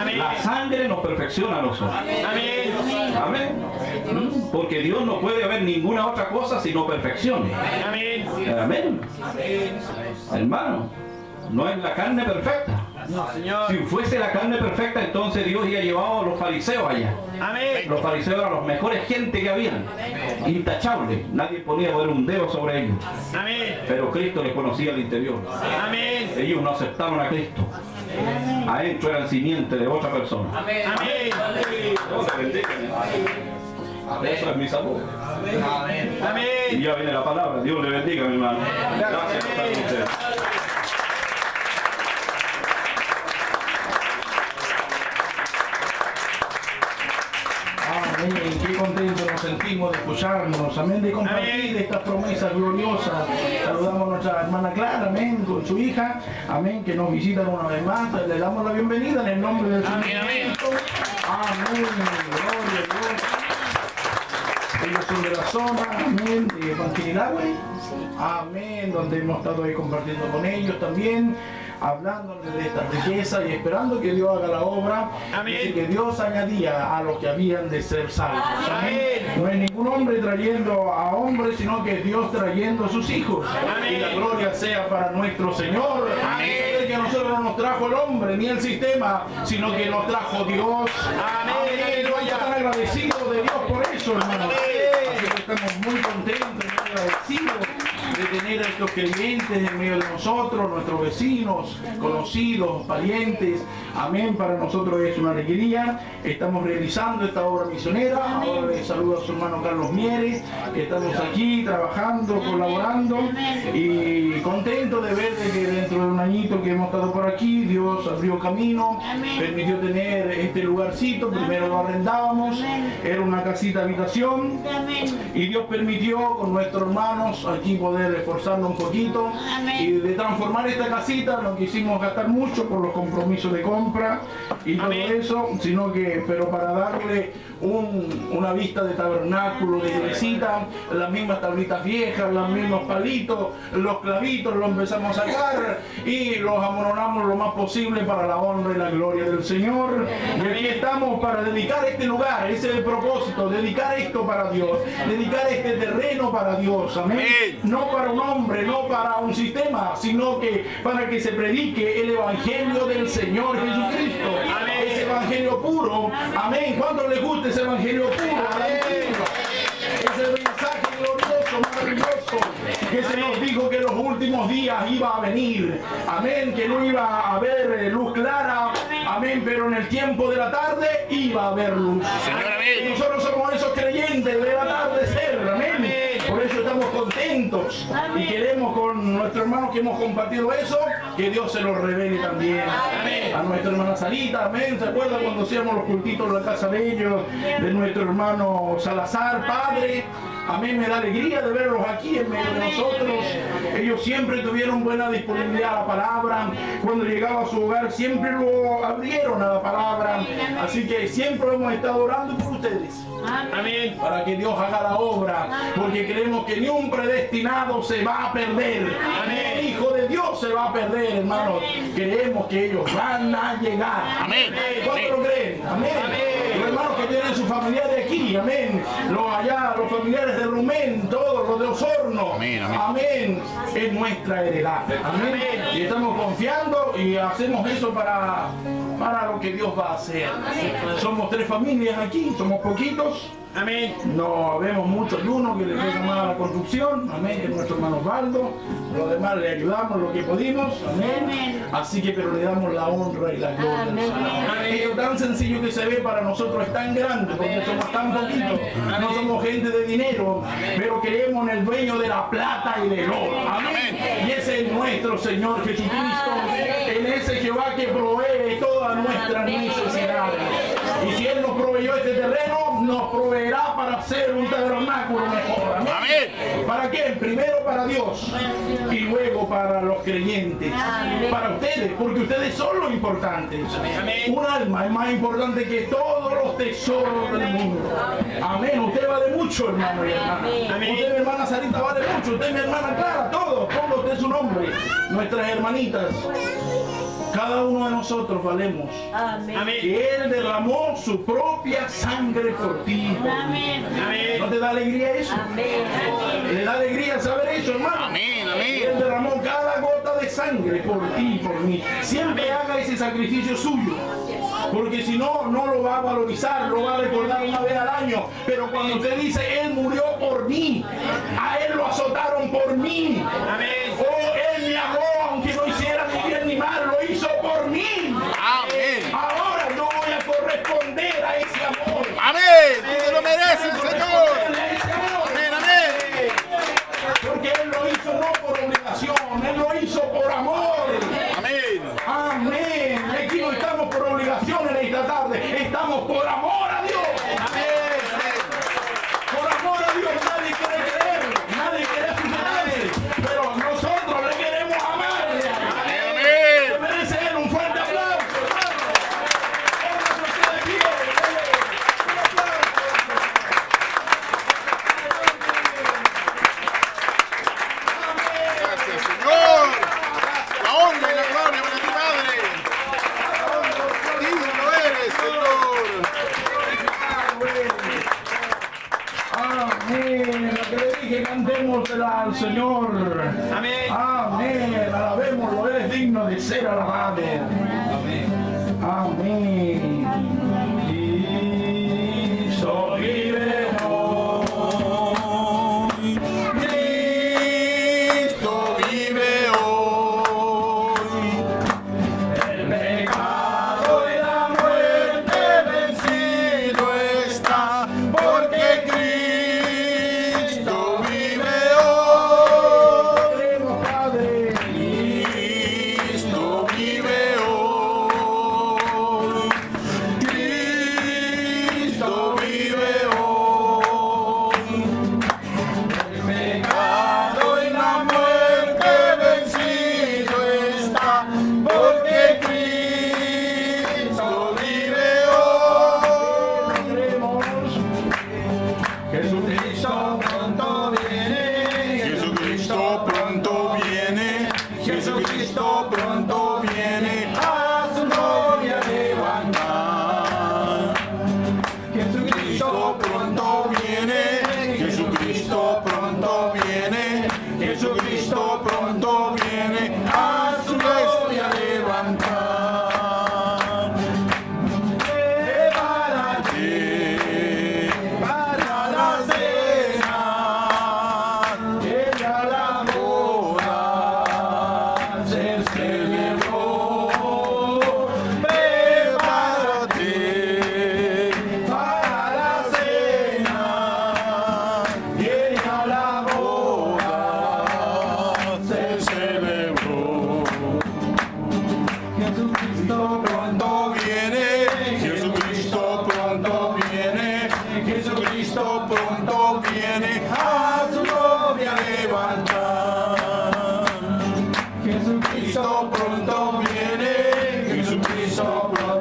Amén.
La sangre nos perfecciona a nosotros.
Amén.
Amén. Porque Dios no puede haber ninguna otra cosa sino perfección.
Amén.
Amén. Hermano, no es la carne perfecta.
No, Señor.
Si fuese la carne perfecta, entonces Dios ya llevado a los fariseos allá.
Amén.
Los fariseos eran los mejores gente que habían. Intachables. Nadie podía poner un dedo sobre ellos.
Amén.
Pero Cristo les conocía el interior.
Amén.
Ellos no aceptaron a Cristo. Adentro eran simiente de otra persona.
Amén.
Mi hermano. Eso es mi salud. Y
Amén.
ya viene la palabra. Dios le bendiga, mi hermano. Gracias por estar con ustedes.
Sentimos de escucharnos. Amén. De compartir estas promesas gloriosas. Saludamos a nuestra hermana Clara. Amén. Con su hija. Amén. Que nos visitan una vez más. Le damos la bienvenida en el nombre del Señor.
Amén, amén.
Gloria a Dios. Ellos son de la zona, amén, de. Amén, donde hemos estado ahí compartiendo con ellos también, hablándoles de esta riqueza y esperando que Dios haga la obra.
Amén.
Dice que Dios añadía a los que habían de ser salvos.
Amén.
No es ningún hombre trayendo a hombres, sino que es Dios trayendo a sus hijos.
Amén.
Y la gloria sea para nuestro Señor.
Amén.
Que a nosotros no nos trajo el hombre ni el sistema, sino que nos trajo Dios.
Amén.
Aleluya. Están agradecidos de Dios por eso, hermano.
Amén.
Así que estamos muy contentos y agradecidos de tener a estos creyentes en medio de nosotros, nuestros vecinos, conocidos, parientes. Amén. Para nosotros es una alegría. Estamos realizando esta obra misionera. Ahora les saludo a su hermano Carlos Mieres. Estamos aquí trabajando, colaborando y contento de ver que dentro de un añito que hemos estado por aquí, Dios abrió camino, permitió tener este lugarcito. Primero lo arrendábamos, era una casita habitación. Y Dios permitió con nuestros hermanos aquí poder esforzarnos un poquito y de transformar esta casita. No quisimos gastar mucho por los compromisos de compra y todo eso, sino que, pero para darle un- una vista de tabernáculo, de iglesita, las mismas tablitas viejas, los mismos palitos, los clavitos, los empezamos a sacar y los amononamos lo más posible para la honra y la gloria del Señor. Y aquí estamos para dedicar este lugar, ese es el propósito, dedicar esto para Dios, dedicar este terreno para Dios, amén. No para un hombre, no para un sistema, sino que para que se predique el evangelio del Señor Jesucristo. Ese evangelio puro, amén. ¿Cuánto les gusta ese evangelio puro? Ese mensaje glorioso, maravilloso, que se nos dijo que en los últimos días iba a venir. Amén, que no iba a haber eh, luz clara. Amén, pero en el tiempo de la tarde iba a haber luz. Y nosotros somos esos creyentes del atardecer. Amén. Y queremos con nuestro hermano que hemos compartido eso, que Dios se lo revele también. A nuestra hermana Sarita, amén. ¿Se acuerdan cuando hacíamos los cultitos en la casa de ellos? De nuestro hermano Salazar, padre. A mí me da alegría de verlos aquí en medio de nosotros. Ellos siempre tuvieron buena disponibilidad a la palabra. Cuando llegaba a su hogar siempre lo abrieron a la palabra. Así que siempre hemos estado orando por ustedes. Amén. Para que Dios haga la obra. Porque creemos que ni un predestinado se va a perder. Amén. Hijo de Dios se va a perder, hermanos. Creemos que ellos van a llegar.
Amén.
¿Cuántos lo creen? Amén. Los hermanos que tienen sus familiares Amén. Los allá, los familiares de Rumén, todos los de Osorno.
Amén, amén.
Amén. Es nuestra heredad. Amén. Y estamos confiando y hacemos eso para, para lo que Dios va a hacer. Somos tres familias aquí, somos poquitos. Amén. No vemos muchos y uno que le toca más a la construcción. Amén. Que es nuestro hermano Osvaldo. Los demás le ayudamos lo que pudimos. Amén. Así que pero le damos la honra y la gloria. Esto tan sencillo que se ve para nosotros es tan grande porque somos tan poquitos. No somos gente de dinero, pero creemos en el dueño de la plata y del oro. Amén. Y ese es nuestro Señor Jesucristo. En ese Jehová que provee todas nuestras necesidades. Y si Él nos proveyó este terreno, nos proveerá para hacer un tabernáculo mejor. Amén. ¿Para qué? Primero para Dios y luego para los creyentes. Para ustedes, porque ustedes son los importantes. Un alma es más importante que todos los tesoros del mundo. Amén. Usted vale mucho, hermano y hermana. Usted, mi hermana Sarita, vale mucho. Usted, mi hermana Clara, todos. Ponga usted su nombre. Nuestras hermanitas. Cada uno de nosotros valemos. Que Él derramó su propia sangre por ti. mí. ¿No te da alegría eso? ¿Le da alegría saber eso, hermano?
Amén, amén.
Él derramó cada gota de sangre por ti y por mí. Siempre haga ese sacrificio suyo. Porque si no, no lo va a valorizar, lo va a recordar una vez al año. Pero cuando usted dice, Él murió por mí, a Él lo azotaron por mí. Oh, Él me amó, aunque no hiciera ni bien ni mal, lo hizo por mí.
Amén.
Ahora yo voy a corresponder a ese amor.
Amén. Tú te lo mereces, Señor. Amén, amén.
Porque Él lo hizo no por obligación, Él lo hizo por amor. Jesucristo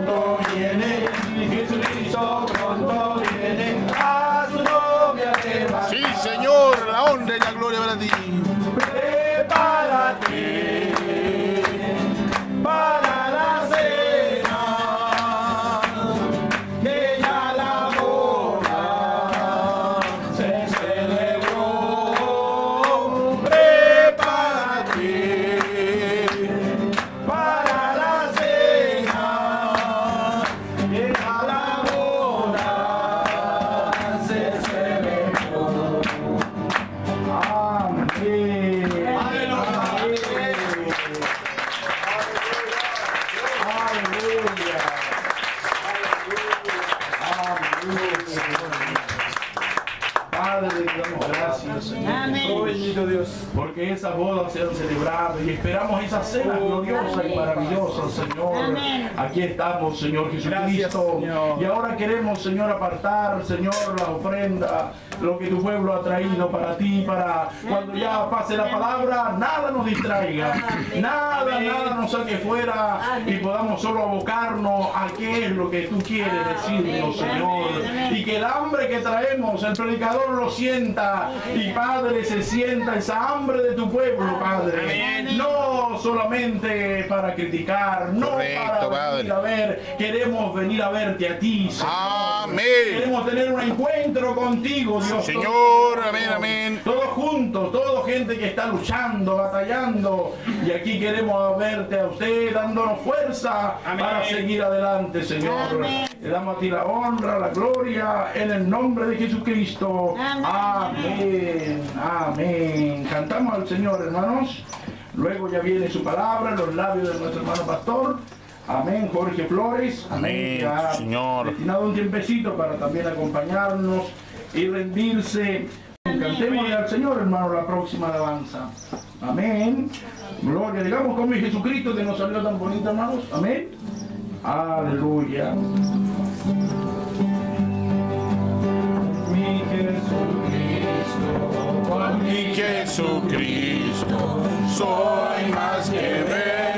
esperamos esa cena gloriosa y maravillosa, Señor. Aquí estamos, Señor Jesucristo. Y ahora queremos, Señor, apartar, Señor, la ofrenda, lo que tu pueblo ha traído para ti, para cuando ya pase la palabra, nada nos distraiga, nada, nada nos saque fuera y podamos solo abocarnos a qué es lo que tú quieres decirnos, Señor. Y que el hambre que traemos, el predicador lo sienta y Padre se sienta esa hambre de tu pueblo, Padre. No solamente para criticar, no
Correcto,
para venir
Padre.
a ver, queremos venir a verte a ti, Señor.
Amén.
Queremos tener un encuentro contigo, Dios.
Señor, amén, amén.
Todos juntos, toda gente que está luchando, batallando. Y aquí queremos verte a usted dándonos fuerza para seguir adelante, Señor. Le damos a ti la honra, la gloria, en el nombre de Jesucristo. Amén. Amén. Cantamos al Señor, hermanos. Luego ya viene su palabra en los labios de nuestro hermano pastor. Amén, Jorge Flores.
Amén,
Ya
Señor.
Destinado un tiempecito para también acompañarnos y rendirse. Cantémosle al Señor, hermano, la próxima alabanza. Amén. Gloria, digamos con mi Jesucristo que nos salió tan bonito, hermanos. Amén. Aleluya. Mi Jesucristo,
Con mi Jesucristo soy más que vencedor.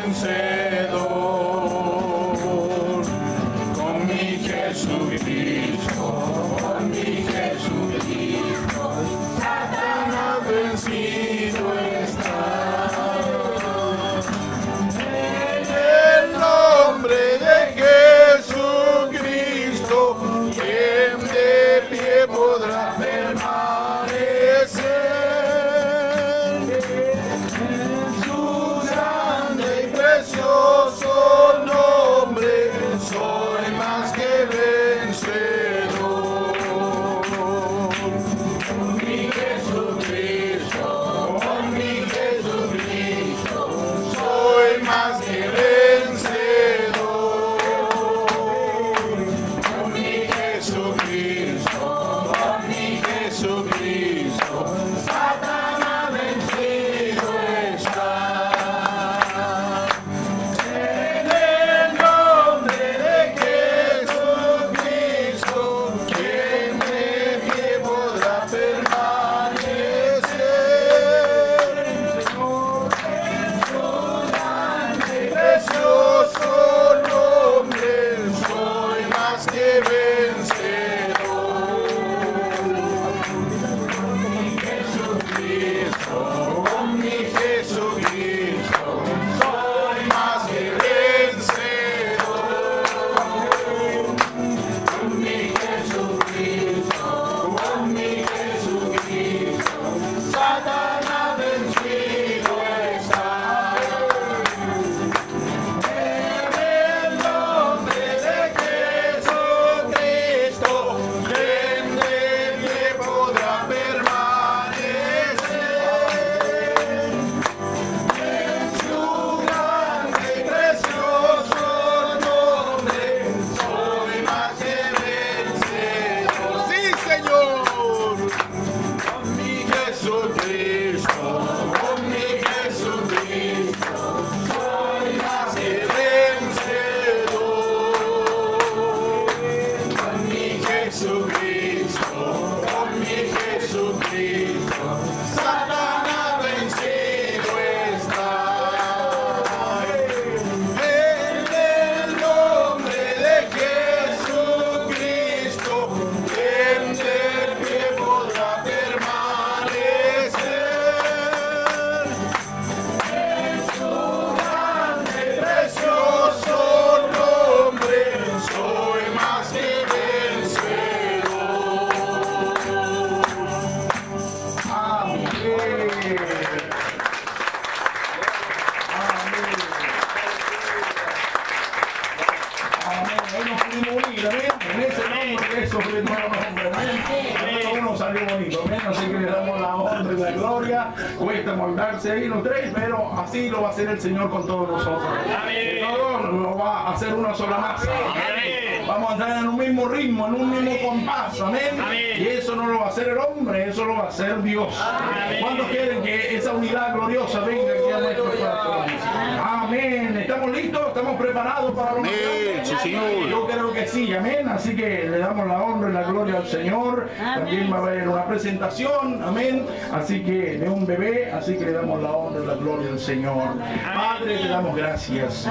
Así que le damos la honra y la gloria al Señor. Padre, te damos gracias.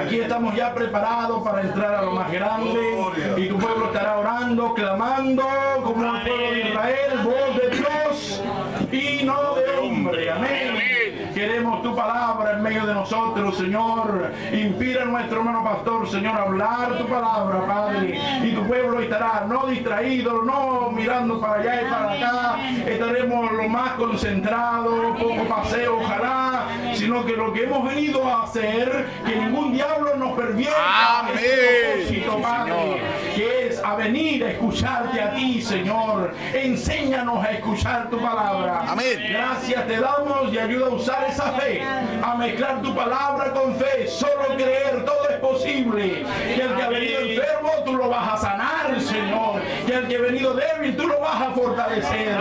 Aquí estamos ya preparados para entrar a lo más grande. Y tu pueblo estará orando, clamando, como el pueblo de Israel, voz de Dios y no de hombre. Amén. Queremos tu palabra en medio de nosotros, Señor. Inspira a nuestro hermano pastor, Señor, a hablar tu palabra, Padre. Y tu pueblo estará no distraído, no mirando para allá y para acá. Estaremos lo más concentrados, poco paseo, ojalá, sino que lo que hemos venido a hacer, que ningún diablo nos pervierta
Amén.
ese propósito, Padre, que es a venir a escucharte a ti, Señor. Enséñanos a escuchar tu palabra.
Amén.
Gracias te damos y ayuda a usar esa fe, a mezclar tu palabra con fe. Solo creer, todo es posible. Que el que ha venido enfermo, tú lo vas a sanar, Señor. Que el que ha venido débil, tú lo vas a fortalecer.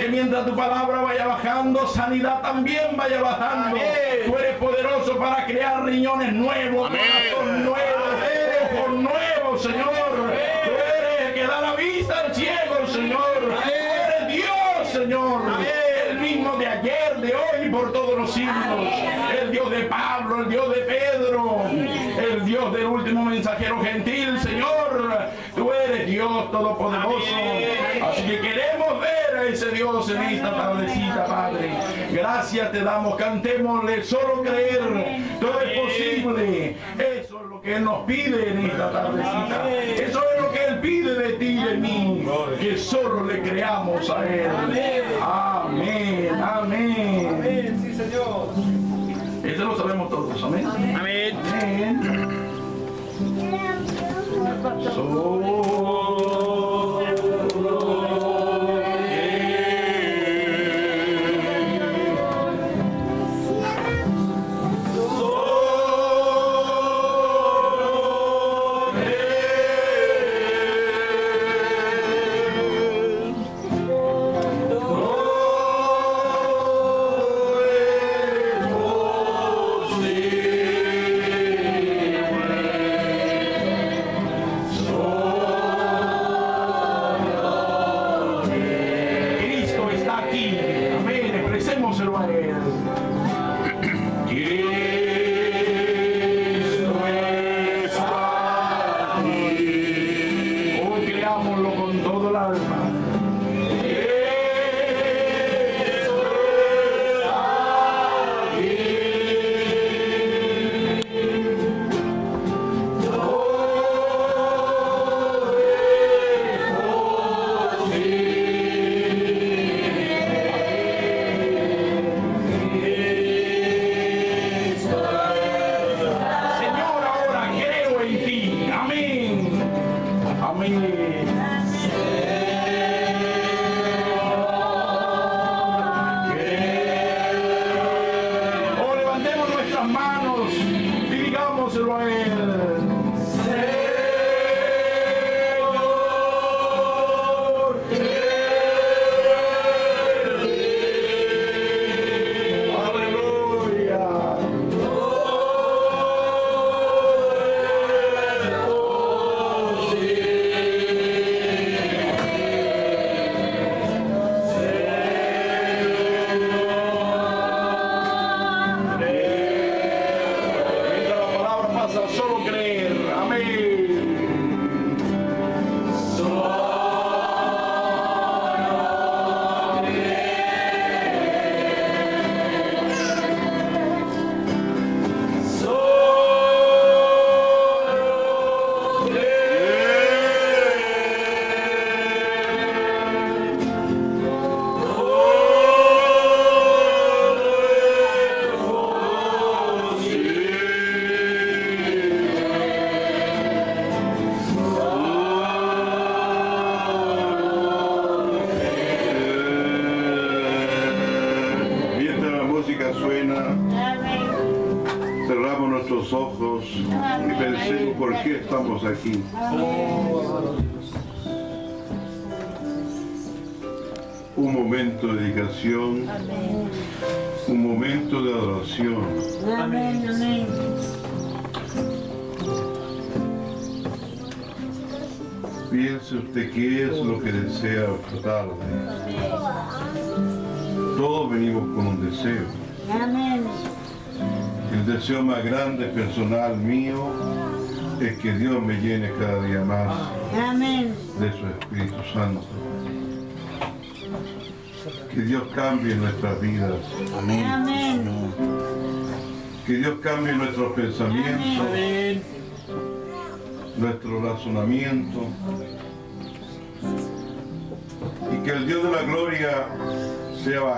Que mientras tu palabra vaya bajando, sanidad también vaya bajando. Tú eres poderoso para crear riñones nuevos, corazón nuevo, ojos nuevos, Señor. Tú eres el que da la vista al ciego, Señor. Tú eres Dios, Señor. El mismo de ayer, de hoy y por todos los siglos. El Dios de Pablo, el Dios de Pedro, el Dios del último mensajero gentil, Señor. Tú eres Dios todopoderoso. Así que queremos ver a ese Dios en esta tardecita, Padre. Gracias te damos, cantémosle, solo creer. Todo es posible. Eso es lo que Él nos pide en esta tardecita. Eso es lo que Él pide de ti y de mí. Que solo le creamos a Él. Amén, amén.
Amén, sí, Señor.
Eso lo sabemos todos, amén. Amén. Cristo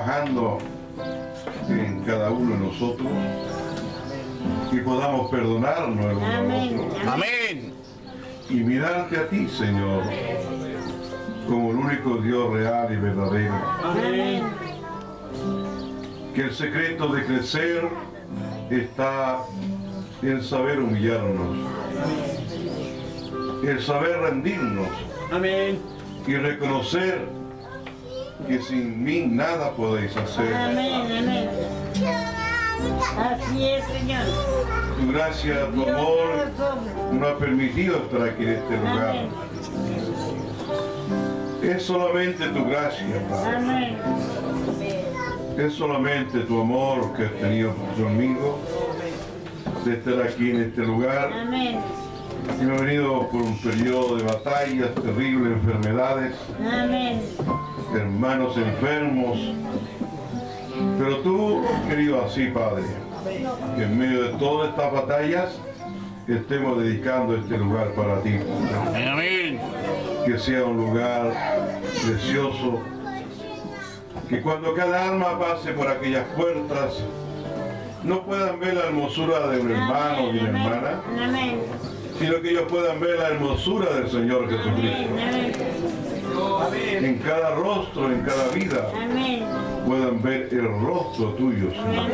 sea bajando en cada uno de nosotros y podamos perdonarnos el uno al
Amén.
otro.
Amén.
y mirarte a ti, Señor, como el único Dios real y verdadero.
Amén.
Que el secreto de crecer está en saber humillarnos, el saber rendirnos y reconocer que sin mí nada podéis hacer.
Amén, amén. Así es, Señor.
Tu gracia, tu amor nos ha permitido estar aquí en este lugar.
Amén.
Es solamente tu gracia, Padre.
Amén.
Es solamente tu amor que has tenido conmigo de estar aquí en este lugar.
Amén.
Y me he venido por un periodo de batallas, terribles enfermedades,
Amén.
Hermanos enfermos. Pero tú, querido así, Padre, que en medio de todas estas batallas estemos dedicando este lugar para ti.
Amén.
Que sea un lugar precioso. Que cuando cada alma pase por aquellas puertas, no puedan ver la hermosura de un hermano o de una hermana, sino que ellos puedan ver la hermosura del Señor Jesucristo. En cada rostro, en cada vida, puedan ver el rostro tuyo, Señor.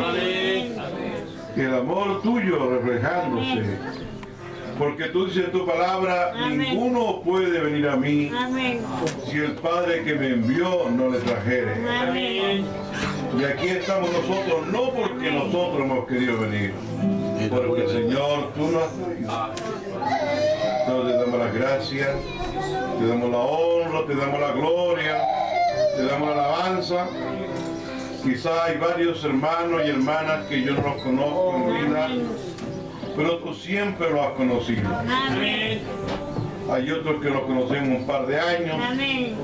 El amor tuyo reflejándose. Porque tú dices tu palabra,
Amén.
ninguno puede venir a mí
Amén.
si el Padre que me envió no le trajere.
Amén.
Y aquí estamos nosotros, no porque nosotros hemos querido venir, porque Señor, tú nos has. Entonces te damos las gracias, te damos la honra, te damos la gloria, te damos la alabanza. Quizá hay varios hermanos y hermanas que yo no los conozco en vida, pero tú siempre los has conocido.
Amén.
Hay otros que los conocemos un par de años,
Amén.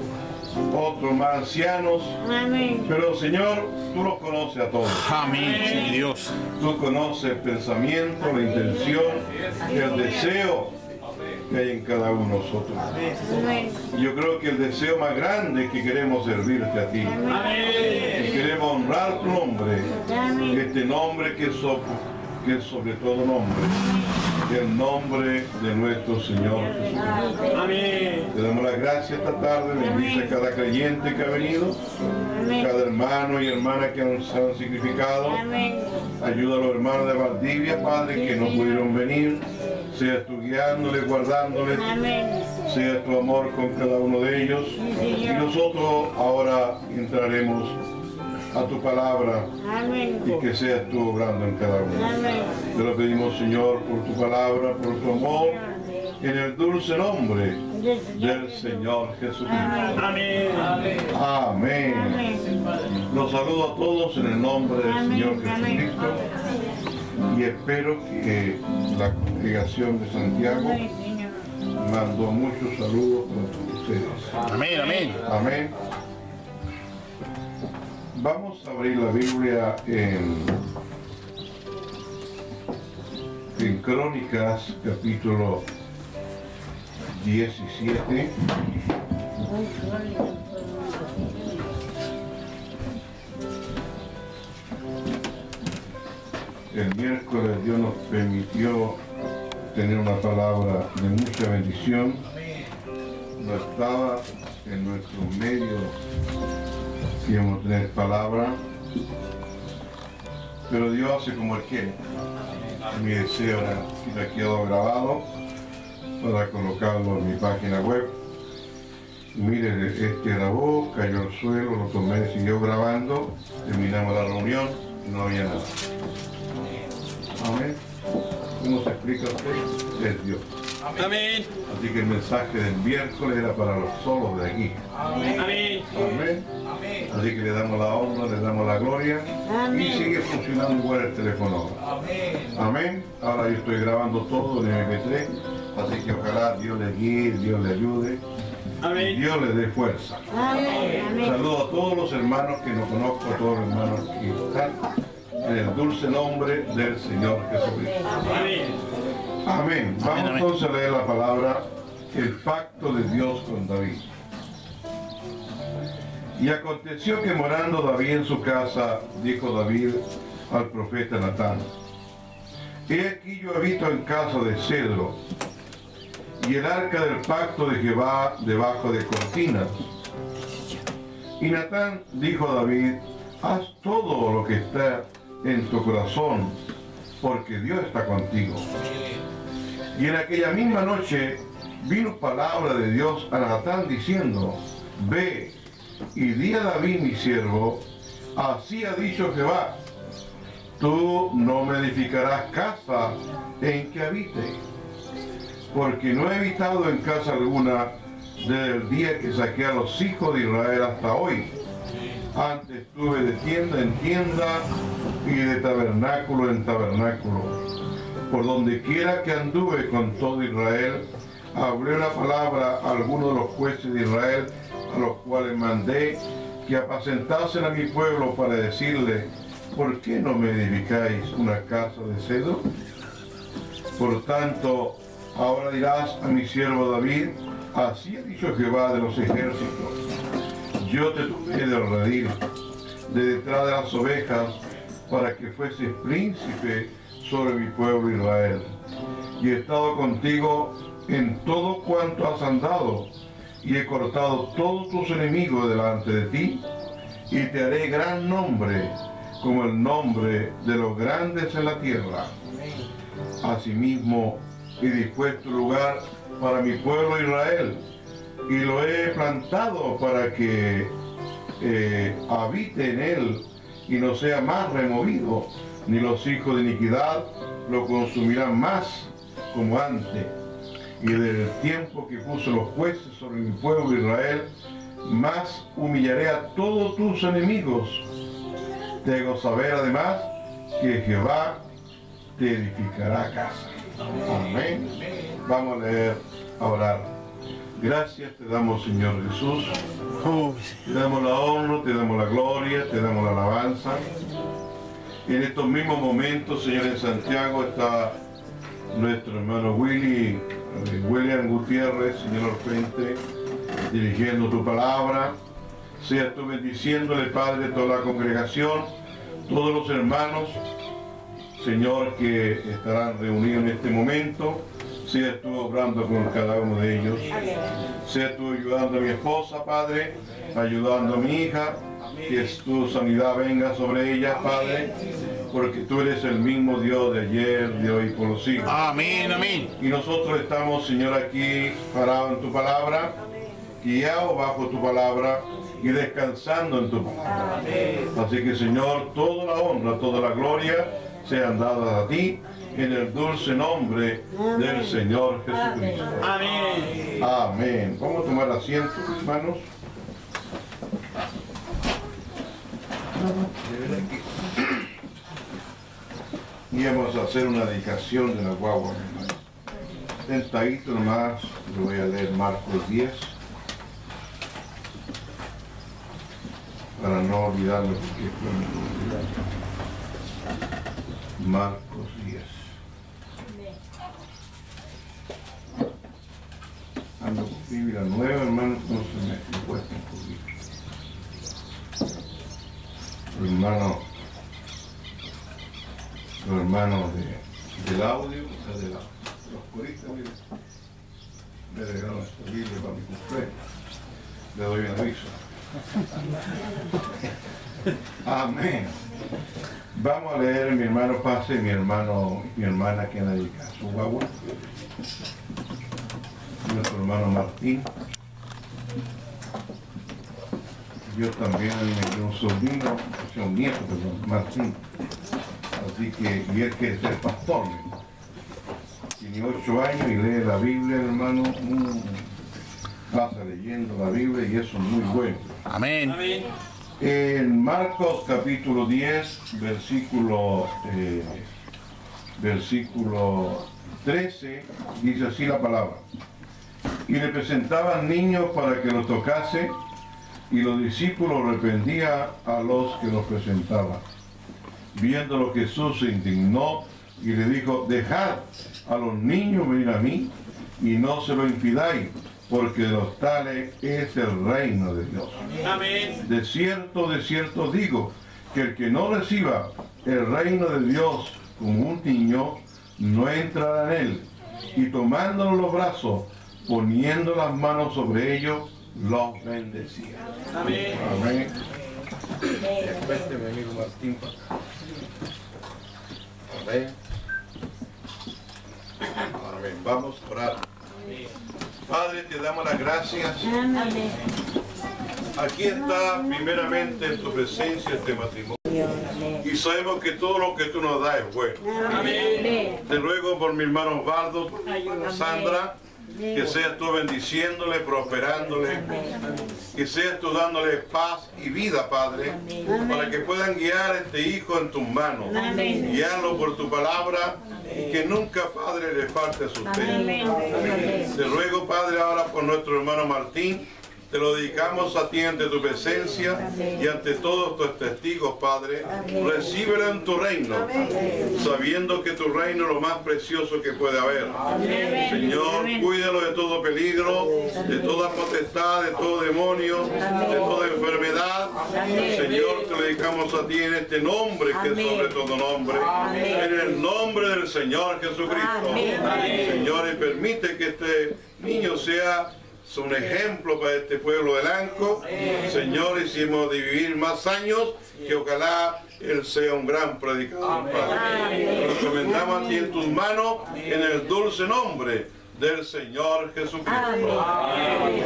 otros más ancianos,
Amén.
pero Señor, tú los conoces a todos.
Amén. Sí, Dios.
Tú conoces el pensamiento, la intención, el deseo que hay en cada uno de nosotros.
Amén.
Yo creo que el deseo más grande es que queremos servirte a ti. Que queremos honrar tu nombre.
Amén.
Este nombre que es, so- que es sobre todo nombre. El nombre de nuestro Señor Jesucristo. Te damos las gracias esta tarde. Bendice a cada creyente que ha venido.
Amén.
Cada hermano y hermana que han- se han significado.
Amén.
Ayuda a los hermanos de Valdivia, Padre, que no pudieron venir. Sea tú guiándoles, guardándoles.
Amén.
Sea tu amor con cada uno de ellos. Y nosotros ahora entraremos a tu palabra
Amén.
y que seas tú obrando en cada uno.
Amén.
Te lo pedimos, Señor, por tu palabra, por tu amor, en el dulce nombre del Señor Jesucristo.
Amén.
Amén.
Amén.
Los saludo a todos en el nombre del
Amén,
Señor. Jesucristo y espero que la congregación de Santiago mandó muchos saludos para ustedes.
Amén, amén.
Amén. Vamos a abrir la Biblia en, en Crónicas capítulo 17. El miércoles Dios nos permitió tener una palabra de mucha bendición. No estaba en nuestro medio íbamos a tener palabra, pero Dios hace como Él quiere. mi deseo y me quedó grabado para colocarlo en mi página web. Mire, este grabó, cayó al suelo, lo tomé, siguió grabando, terminamos la reunión, no había nada. Amén. ¿Cómo se explica usted? Es Dios.
Amén.
Así que el mensaje del miércoles era para los solos de aquí.
Amén.
Amén. Así que le damos la honra, le damos la gloria y sigue funcionando igual el teléfono. Amén. Ahora yo estoy grabando todo en MP3, así que ojalá Dios le guíe, Dios le ayude. y Dios le dé fuerza. Saludo a todos los hermanos que no conozco, a todos los hermanos que están en el dulce nombre del Señor Jesucristo. Amén. Vamos entonces a leer la palabra, el pacto de Dios con David. Y aconteció que morando David en su casa, dijo David al profeta Natán, He aquí yo habito en casa de cedro, y el arca del pacto de Jehová debajo de cortinas. Y Natán dijo a David, haz todo lo que está en tu corazón, porque Dios está contigo. Y en aquella misma noche vino palabra de Dios a Natán diciendo, ve y di a David mi siervo, así ha dicho Jehová, tú no me edificarás casa en que habite, porque no he habitado en casa alguna desde el día que saqué a los hijos de Israel hasta hoy. Antes estuve de tienda en tienda y de tabernáculo en tabernáculo. Por donde quiera que anduve con todo Israel, hablé una palabra a algunos de los jueces de Israel, a los cuales mandé que apacentasen a mi pueblo para decirle, ¿por qué no me edificáis una casa de cedo? Por tanto, ahora dirás a mi siervo David, así ha dicho Jehová de los ejércitos, yo te tuve de redil, de detrás de las ovejas, para que fueses príncipe sobre mi pueblo Israel. Y he estado contigo en todo cuanto has andado, y he cortado todos tus enemigos delante de ti, y te haré gran nombre, como el nombre de los grandes en la tierra. Asimismo, he dispuesto lugar para mi pueblo Israel, y lo he plantado para que eh, habite en él y no sea más removido, ni los hijos de iniquidad lo consumirán más como antes. Y desde el tiempo que puso los jueces sobre mi pueblo Israel, más humillaré a todos tus enemigos. Hago saber además que Jehová te edificará casa. Amén. Vamos a leer, a orar. Gracias te damos, Señor Jesús. Te damos la honra, te damos la gloria, te damos la alabanza. En estos mismos momentos, Señor, en Santiago está nuestro hermano Willy, eh, William Gutiérrez, Señor frente, dirigiendo tu palabra. Sea tú bendiciéndole, Padre, toda la congregación, todos los hermanos, Señor, que estarán reunidos en este momento. Sea tú obrando con cada uno de ellos. Sea tú ayudando a mi esposa, Padre, ayudando a mi hija. Que tu sanidad venga sobre ella, Padre, porque tú eres el mismo Dios de ayer, de hoy, por los siglos.
Amén, amén.
Y nosotros estamos, Señor, aquí parados en tu palabra, guiados bajo tu palabra y descansando en tu palabra. Así que, Señor, toda la honra, toda la gloria sean dadas a ti en el dulce nombre del Señor Jesucristo.
Amén.
Amén. Vamos a tomar asiento, hermanos. Y vamos a hacer una dedicación de la guagua. Sentadito nomás, le voy a leer Marcos 10. Para no olvidarlo, porque olvidar. Marcos 10. Ando con Biblia nueva, hermano, entonces me, me cuesta un poquito. Los hermanos, los hermanos de, del audio, o sea, de la, los coristas, miren, me regalaron esta Biblia para mi cumpleaños. Le doy aviso. Amén. Vamos a leer, mi hermano pase, mi hermano, mi hermana que anda dedicada a su guagua. Nuestro hermano Martín. Yo también me dio un sobrino, un nieto, perdón, Martín. Así que, y él quiere ser pastor. Tiene ocho años y lee la Biblia, hermano. pasa leyendo la Biblia y eso es muy bueno.
Amén.
En Marcos capítulo 10, versículo, eh, versículo 13, dice así la palabra. Y le presentaban niños para que los tocase, y los discípulos reprendían a los que los presentaban. Viéndolo Jesús se indignó y le dijo, dejad a los niños venir a mí y no se lo impidáis, porque de los tales es el reino de Dios. De cierto, de cierto digo, que el que no reciba el reino de Dios como un niño, no entrará en él. Y tomándolo los brazos, poniendo las manos sobre ellos, los bendecía.
Amén.
Amén. Mi amigo Martín, para acá. Amén. Amén. Vamos a orar. Padre, te damos las gracias. Aquí está primeramente en tu presencia este matrimonio. Y sabemos que todo lo que tú nos das es bueno. Te ruego por mi hermano Osvaldo, por mi hermana Sandra, que seas tú bendiciéndole, prosperándole, que seas tú dándole paz y vida, Padre, para que puedan guiar a este hijo en tus manos, guiarlo por tu palabra y que nunca, Padre, le falte sustento. Te ruego, Padre, ahora por nuestro hermano Martín, te lo dedicamos a ti ante tu presencia y ante todos tus testigos, Padre. Recíbelo en tu reino, sabiendo que tu reino es lo más precioso que puede haber. Señor, cuídalo de todo peligro, de toda potestad, de todo demonio, de toda enfermedad. Señor, te lo dedicamos a ti en este nombre que es sobre todo nombre. En el nombre del Señor Jesucristo. Señor, y permite que este niño sea es un ejemplo para este pueblo de Lanco. Señor, hicimos de vivir más años, que ojalá Él sea un gran predicador. Padre. Lo encomendamos a ti en tus manos, en el dulce nombre del Señor Jesucristo.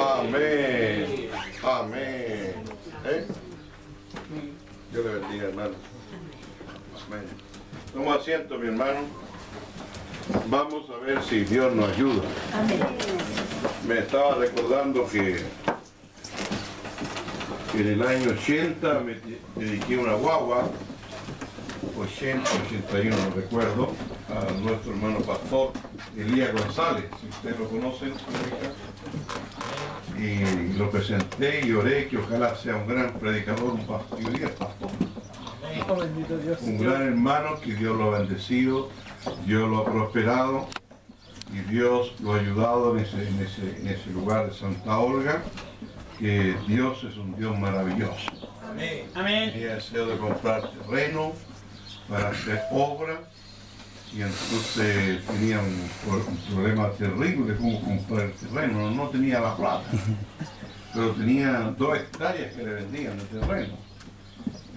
Amén. Amén. ¿Eh? Dios le bendiga, hermano. Amén. Toma asiento, mi hermano. Vamos a ver si Dios nos ayuda. Me estaba recordando que en el año 80 me dediqué una guagua, 80, 81 no recuerdo, a nuestro hermano pastor Elías González, si ustedes lo conocen, y lo presenté y oré que ojalá sea un gran predicador, un pastor, pastor, un gran hermano que Dios lo ha bendecido, Dios lo ha prosperado y Dios lo ha ayudado en ese, en ese, en ese lugar de Santa Olga, que Dios es un Dios maravilloso.
Amén.
Tenía deseo de comprar terreno para hacer obra y entonces tenía un, un problema terrible de cómo comprar el terreno, no, no tenía la plata, pero tenía dos hectáreas que le vendían de terreno.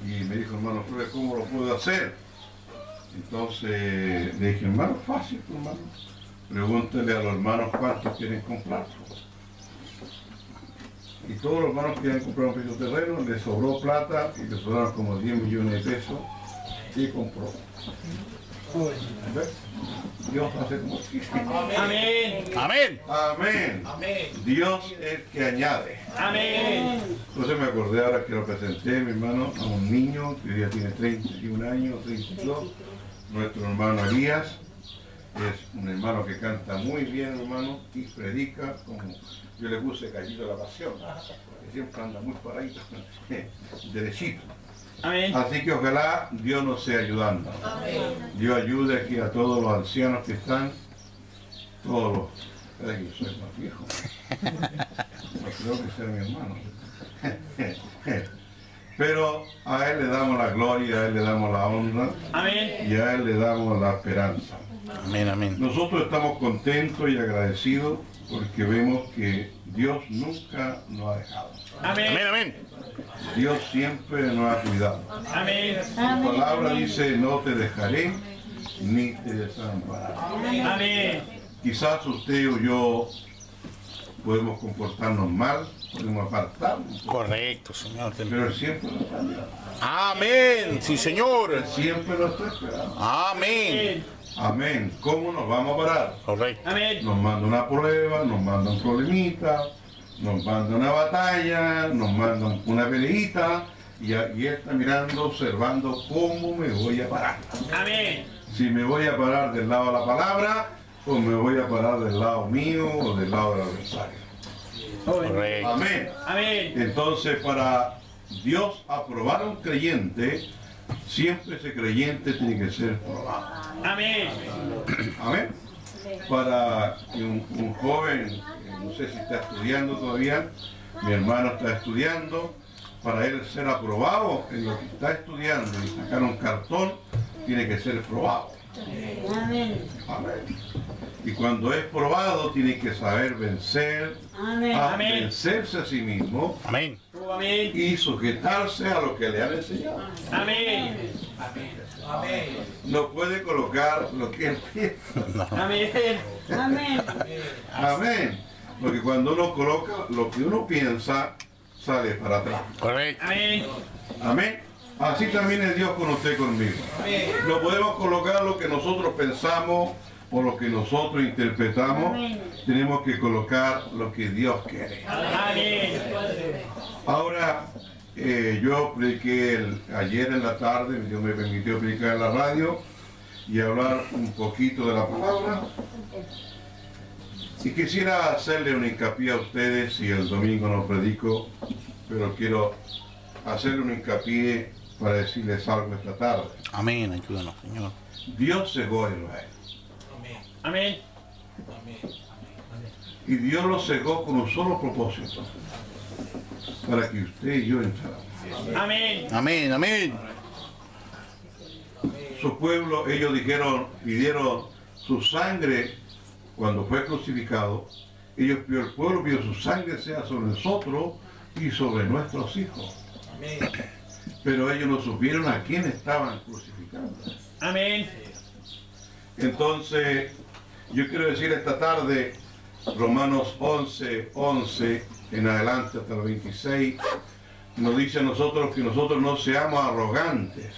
Y me dijo, hermano Flores, ¿cómo lo puedo hacer? Entonces le dije, hermano, fácil, hermano. Pregúntele a los hermanos cuántos quieren comprar. Y todos los hermanos quieren comprar un pequeño terreno, le sobró plata y le sobraron como 10 millones de pesos y compró. ¿Ves? Dios hace como.
Amén.
Amén.
Amén.
Amén.
Dios es el que añade.
Amén.
Entonces me acordé ahora que lo presenté, mi hermano, a un niño que ya tiene 31 años, 32, nuestro hermano Elías. Es un hermano que canta muy bien, hermano, y predica como yo le puse callito de la pasión, que siempre anda muy paradito, derechito.
Amén.
Así que ojalá Dios nos sea ayudando. Dios ayude aquí a todos los ancianos que están, todos los... Espera que yo soy más viejo. No creo que sea mi hermano. Pero a Él le damos la gloria, a Él le damos la honra
Amén.
y a Él le damos la esperanza.
Amén, amén.
Nosotros estamos contentos y agradecidos porque vemos que Dios nunca nos ha dejado.
Amén.
Amén, amén.
Dios siempre nos ha cuidado.
Amén.
Su palabra dice, no te dejaré ni te desampararé.
Amén.
Quizás usted o yo podemos comportarnos mal, podemos apartarnos,
Correcto, Señor.
pero Él siempre nos está mirando.
Amén. Sí, Señor.
Él siempre nos está esperando.
Amén.
Amén. ¿Cómo nos vamos a parar?
Correcto.
Amén.
Nos manda una prueba, nos manda un problemita, nos manda una batalla, nos manda una peleita y, a- y Él está mirando, observando cómo me voy a parar.
Amén.
Si me voy a parar del lado de la palabra o me voy a parar del lado mío o del lado del adversario.
Correcto.
Amén.
Amén.
Entonces, para Dios aprobar a un creyente, siempre ese creyente tiene que ser probado.
Amén.
Amén. Para que un, un joven, eh, no sé si está estudiando todavía, mi hermano está estudiando, para él ser aprobado en lo que está estudiando y sacar un cartón, tiene que ser probado.
Amén.
Amén. Y cuando es probado, tiene que saber vencer,
Amén.
a
Amén.
vencerse a sí mismo
Amén.
Amén.
y sujetarse a lo que le han enseñado.
Amén.
No puede colocar lo que él piensa.
Amén.
Amén.
Amén. Porque cuando uno coloca lo que uno piensa, sale para atrás.
Correcto.
Amén.
Amén. Así también es Dios con usted y conmigo. No podemos colocar lo que nosotros pensamos o lo que nosotros interpretamos.
Amén.
Tenemos que colocar lo que Dios quiere.
Amén.
Ahora, eh, yo prediqué el- ayer en la tarde, Dios me permitió predicar en la radio y hablar un poquito de la palabra. Y quisiera hacerle un hincapié a ustedes, si el domingo no predico, pero quiero hacerle un hincapié para decirles algo esta tarde.
Amén. Ayúdanos, Señor.
Dios cegó a Israel.
Amén.
Y Dios lo cegó con un solo propósito, para que usted y yo entráramos.
Amén.
Amén. Amén.
su pueblo, ellos dijeron, pidieron su sangre cuando fue crucificado. Ellos pidió, el pueblo pidió su sangre sea sobre nosotros y sobre nuestros hijos. Pero ellos no supieron a quién estaban crucificando.
Amén.
Entonces, yo quiero decir esta tarde, Romanos 11, 11 en adelante hasta el 26, nos dice a nosotros que nosotros no seamos arrogantes,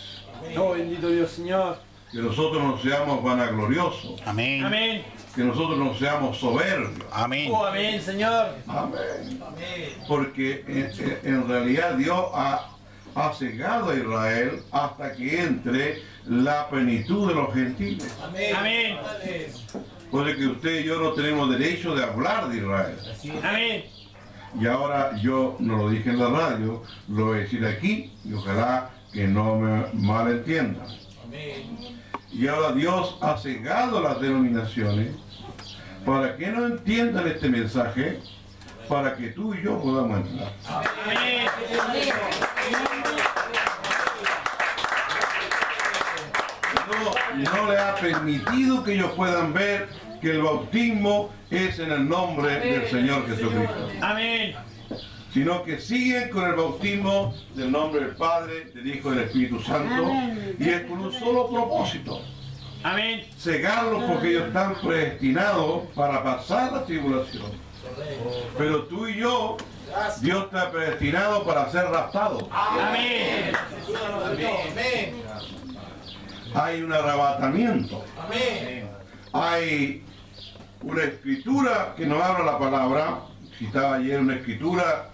Oh, bendito Dios, Señor.
que nosotros no seamos vanagloriosos,
Amén.
Amén.
que nosotros no seamos soberbios.
Amén.
Oh, amén, Señor.
Amén. Porque en, en- en realidad Dios ha, ha cegado a Israel hasta que entre la plenitud de los gentiles.
Amén.
Porque que usted y yo no tenemos derecho de hablar de Israel.
Amén.
Y ahora yo no lo dije en la radio, lo voy a decir aquí y ojalá que no me malentiendan. Y ahora Dios ha cegado las denominaciones para que no entiendan este mensaje, para que tú y yo podamos entrar.
Amén.
No, no le ha permitido que ellos puedan ver que el bautismo es en el nombre del Señor Jesucristo.
Amén.
sino que siguen con el bautismo del nombre del Padre, del Hijo y del Espíritu Santo,
Amén.
y es con un solo propósito,
Amén.
cegarlos porque ellos están predestinados para pasar la tribulación. Pero tú y yo, Dios está predestinado para ser raptados.
Amén.
Hay un arrebatamiento. Hay una escritura que nos habla la palabra, citaba ayer una escritura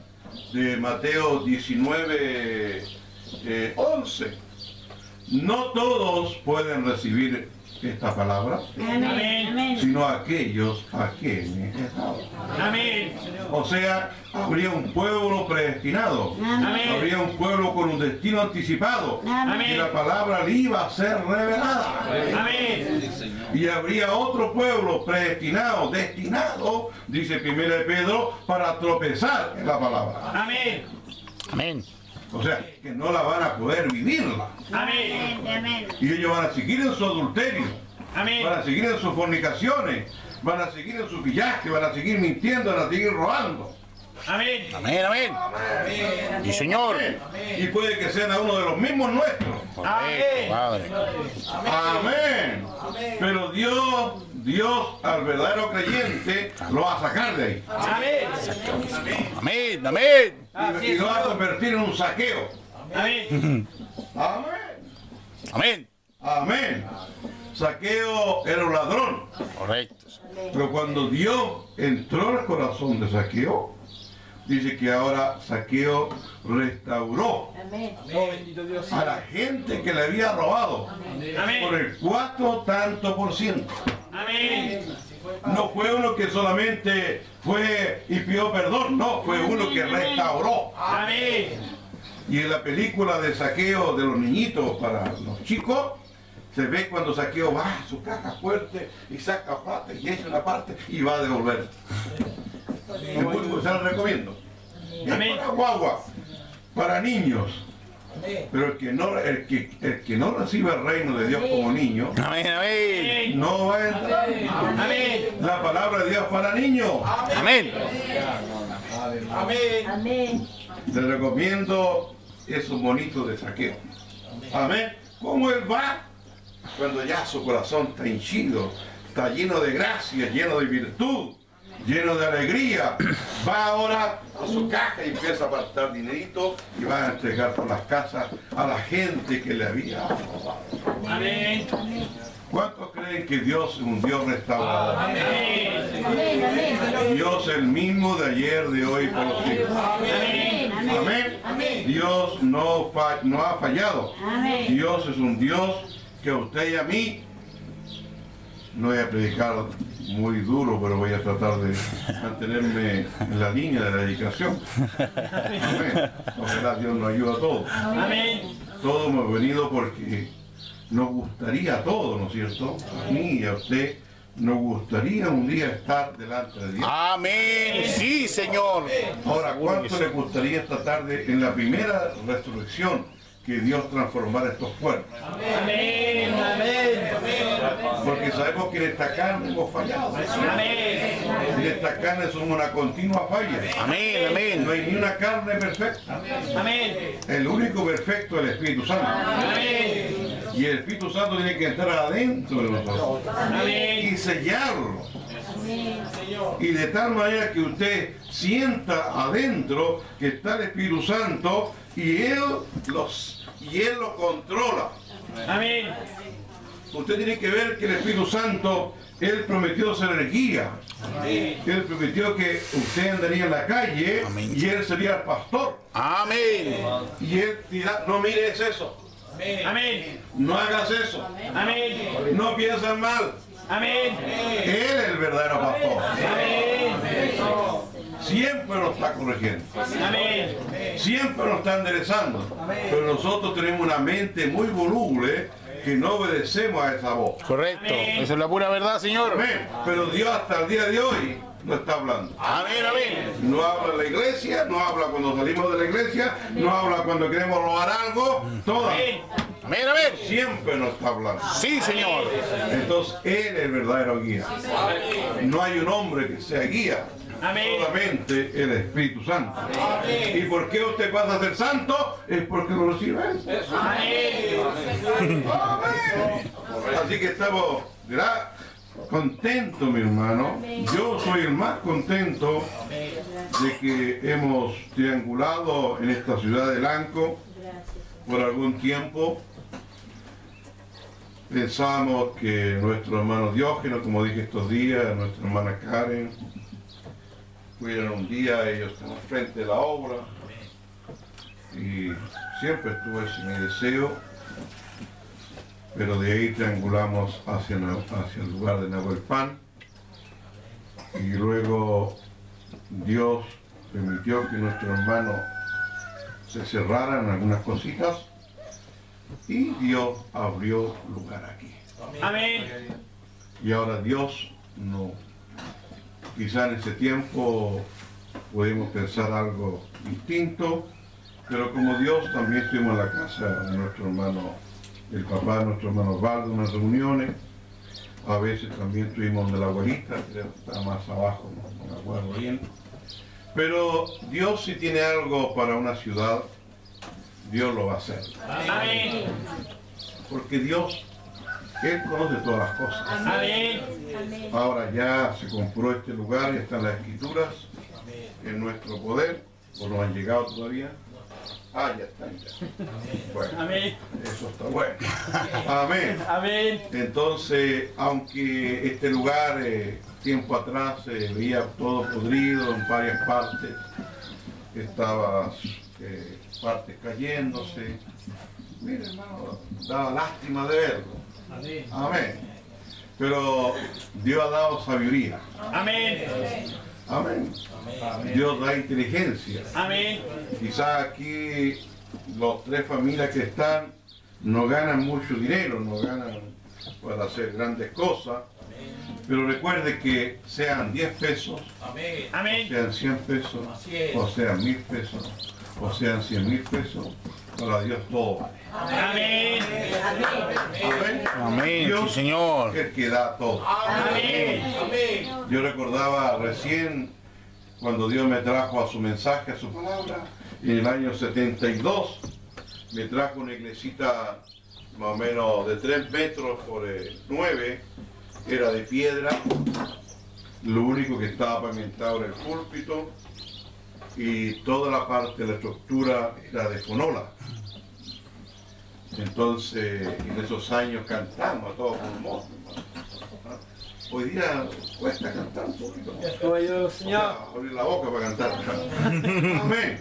de Mateo 19, eh, 11. No todos pueden recibir esta palabra,
Amén.
Sino aquellos a quienes.
Amén.
O sea, habría un pueblo predestinado,
Amén.
habría un pueblo con un destino anticipado,
Amén.
y la palabra le iba a ser revelada.
Amén.
Y habría otro pueblo predestinado, destinado, dice primera de Pedro, para tropezar en la palabra.
Amén.
Amén.
O sea, que no la van a poder vivirla.
Amén.
Amén.
Y ellos van a seguir en su adulterio,
Amén.
van a seguir en sus fornicaciones, van a seguir en su pillaje, van a seguir mintiendo, van a seguir robando.
Amén.
Amén, amén. Y Señor.
Y puede que sean a uno de los mismos nuestros.
Correcto, Padre.
Amén. Pero Dios, Dios al verdadero creyente lo va a sacar de ahí.
Amén.
Amén, amén.
Y, y lo va a convertir en un saqueo.
Amén.
Amén.
Amén.
Amén. Saqueo era un ladrón.
Correcto.
Pero cuando Dios entró al corazón de Saqueo, dice que ahora Saqueo restauró
Oh,
a la gente que le había robado por el cuatro tanto por ciento.
Amén.
No fue uno que solamente fue y pidió perdón, no, fue uno que restauró.
Amén.
Y en la película de saqueo de los niñitos para los chicos, se ve cuando saqueo va a su caja fuerte y saca plata y echa una parte y va a devolver. Se lo recomiendo. Es
Amén.
para guagua, para niños. Pero el que, no, el, que, el que no recibe el reino de Dios como niño,
Amén, amén.
no va a entrar.
Amén.
La palabra de Dios para niños.
Amén.
Amén.
Amén.
Te recomiendo esos bonitos de saqueo. Amén. ¿Cómo él va? Cuando ya su corazón está henchido, está lleno de gracia, lleno de virtud, lleno de alegría. Va ahora a su caja y empieza a apartar dinerito y va a entregar por las casas a la gente que le había robado.
Amén.
¿Cuántos creen que Dios es un Dios restaurador?
Amén.
Dios el mismo de ayer, de hoy, por los siglos.
Amén.
Amén.
Amén.
Dios no, fa- no ha fallado.
Amén.
Dios es un Dios que a usted y a mí, no voy a predicar muy duro, pero voy a tratar de mantenerme en la línea de la dedicación. Amén. Ojalá Dios nos ayuda a todos.
Amén.
Todos hemos venido porque nos gustaría a todos, ¿no es cierto? A mí y a usted, nos gustaría un día estar delante de Dios.
Amén. Sí, Señor.
Ahora, ¿cuánto le gustaría esta tarde en la primera resurrección que Dios transformara estos cuerpos?
Amén. Amén.
Porque sabemos que en esta carne hemos fallado.
Amén.
En esta carne somos una continua falla.
Amén,
No
amén.
hay ni una carne perfecta.
Amén.
El único perfecto es el Espíritu Santo.
Amén.
Y el Espíritu Santo tiene que entrar adentro de nosotros
Amén.
y sellarlo.
Amén.
Y de tal manera que usted sienta adentro que está el Espíritu Santo y Él, los, y él lo controla.
Amén.
Usted tiene que ver que el Espíritu Santo, Él prometió ser el guía. Él prometió que usted andaría en la calle
Amén.
y Él sería el pastor.
Amén.
Y Él dirá, no mires eso,
Amén.
no hagas eso,
Amén.
no pienses mal.
Amén.
Él es el verdadero pastor.
Amén.
Siempre nos está corrigiendo.
Amén.
Siempre nos está enderezando. Pero nosotros tenemos una mente muy voluble que no obedecemos a esa voz.
Correcto. Esa es la pura verdad, Señor.
Amén. Pero Dios hasta el día de hoy no está hablando.
Amén, amén.
No habla en la iglesia, no habla cuando salimos de la iglesia, no habla cuando queremos robar algo.
Amén.
Amén, amén.
Siempre nos está hablando.
Sí, Señor.
Entonces Él es el verdadero guía. No hay un hombre que sea guía.
Amén.
Solamente el Espíritu Santo. ¿Y por qué usted pasa a ser santo? Es porque lo recibe.
Amén.
Amén. Así que estamos contentos, mi hermano. Yo soy el más contento de que hemos triangulado en esta ciudad de Lanco por algún tiempo. Pensábamos que nuestro hermano Diógenes, como dije estos días, nuestra hermana Karen, fueran un día ellos están al frente de la obra. Y siempre estuvo ese mi deseo pero de ahí triangulamos hacia, el lugar de Nahuelpan y luego Dios permitió que nuestro hermano se cerraran algunas cositas y Dios abrió lugar aquí.
Amén.
Y ahora Dios no, quizá en ese tiempo podemos pensar algo distinto, pero como Dios también estuvimos en la casa de nuestro hermano, el papá de nuestro hermano Osvaldo, en unas reuniones, a veces también estuvimos donde la abuelita, que está más abajo, no, no me acuerdo bien, Pero Dios si tiene algo para una ciudad, Dios lo va a hacer.
Amén.
Porque Dios, Él conoce todas las cosas.
Amén.
Ahora ya se compró este lugar, ya están las escrituras en nuestro poder, o no han llegado todavía. Ah, ya están ya. Bueno,
Amén.
eso está bueno. Amén.
Amén.
Entonces, aunque este lugar eh, tiempo atrás se veía todo podrido en varias partes, estaba eh, partes cayéndose, mire hermano, daba lástima de verlo. Amén. Pero Dios ha dado sabiduría.
Amén.
Amén. Dios da inteligencia.
Amén.
Quizás aquí los tres familias que están no ganan mucho dinero, no ganan para hacer grandes cosas. Pero recuerde que sean 10 pesos,
Amén.
sean 100 pesos, o sean 1000 pesos, o sean 100 mil pesos, para Dios todo vale.
Amén.
Amén.
Amén,
Dios
sí, Señor.
el que da todo.
Amén.
Yo recordaba recién cuando Dios me trajo a su mensaje, a su palabra, en el año 72, me trajo una iglesita más o menos de 3 metros por 9, era de piedra, lo único que estaba pavimentado era el púlpito y toda la parte de la estructura era de fonola. Entonces, en esos años cantamos a todos pulmón. Hoy día cuesta cantar un poquito. O sea, abrir la boca para cantar. Amén.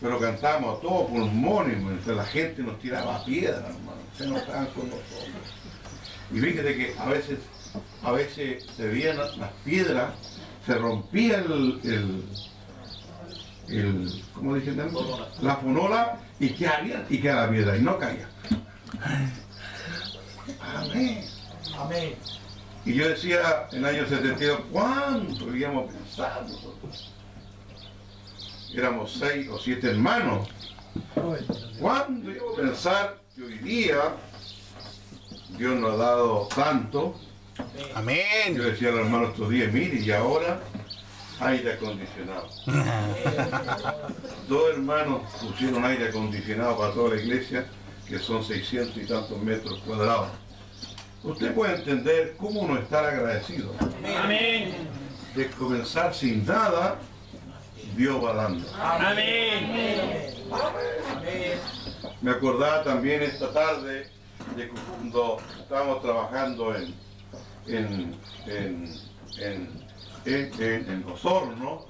Pero cantamos a todo pulmón y entonces la gente nos tiraba piedras, hermano. Se enojaban con nosotros. Y fíjate que a veces, a veces se veían las las piedras, se rompía el, el, el ¿cómo dicen? La fonola y quedaba, y quedaba la piedra y no caía. Amén.
Amén.
Y yo decía en el año 72, ¿cuánto habíamos pensado nosotros? Éramos seis o siete hermanos. ¿Cuándo íbamos a pensar que hoy día Dios nos ha dado tanto?
Amén.
Yo decía a los hermanos estos días, mire, y ahora aire acondicionado. Dos hermanos pusieron aire acondicionado para toda la iglesia, que son 600 y tantos metros cuadrados. Usted puede entender cómo uno estar agradecido.
Amén.
De comenzar sin nada, Dios va dando.
Amén.
Me acordaba también esta tarde de cuando estábamos trabajando en, en, en, en, en, en- en Osorno,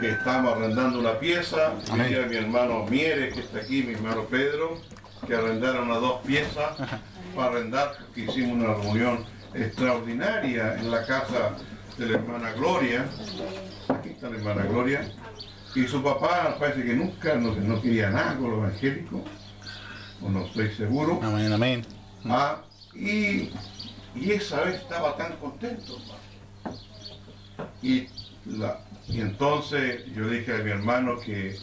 que estábamos arrendando una pieza, y decía mi hermano Mieres, que está aquí, mi hermano Pedro, que arrendaron las dos piezas para arrendar, que hicimos una reunión extraordinaria en la casa de la hermana Gloria, aquí está la hermana Gloria, y su papá parece que nunca no, no quería nada con lo evangélico, o no estoy seguro.
Amén, amén.
Ah, y, y esa vez estaba tan contento. hermano. Y, la- y entonces yo dije a mi hermano que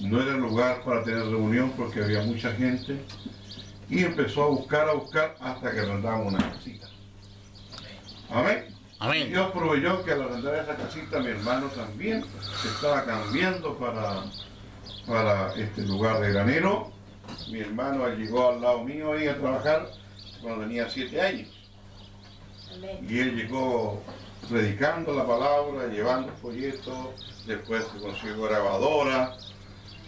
no era lugar para tener reunión porque había mucha gente. Y empezó a buscar, a buscar hasta que arrendamos una casita. Amén.
Amén.
Dios proveyó que al arrendar esa casita mi hermano también se estaba cambiando para, para este lugar de granero. Mi hermano llegó al lado mío ahí a trabajar cuando tenía siete años. Y él llegó predicando la palabra, llevando folletos, después se consiguió grabadora.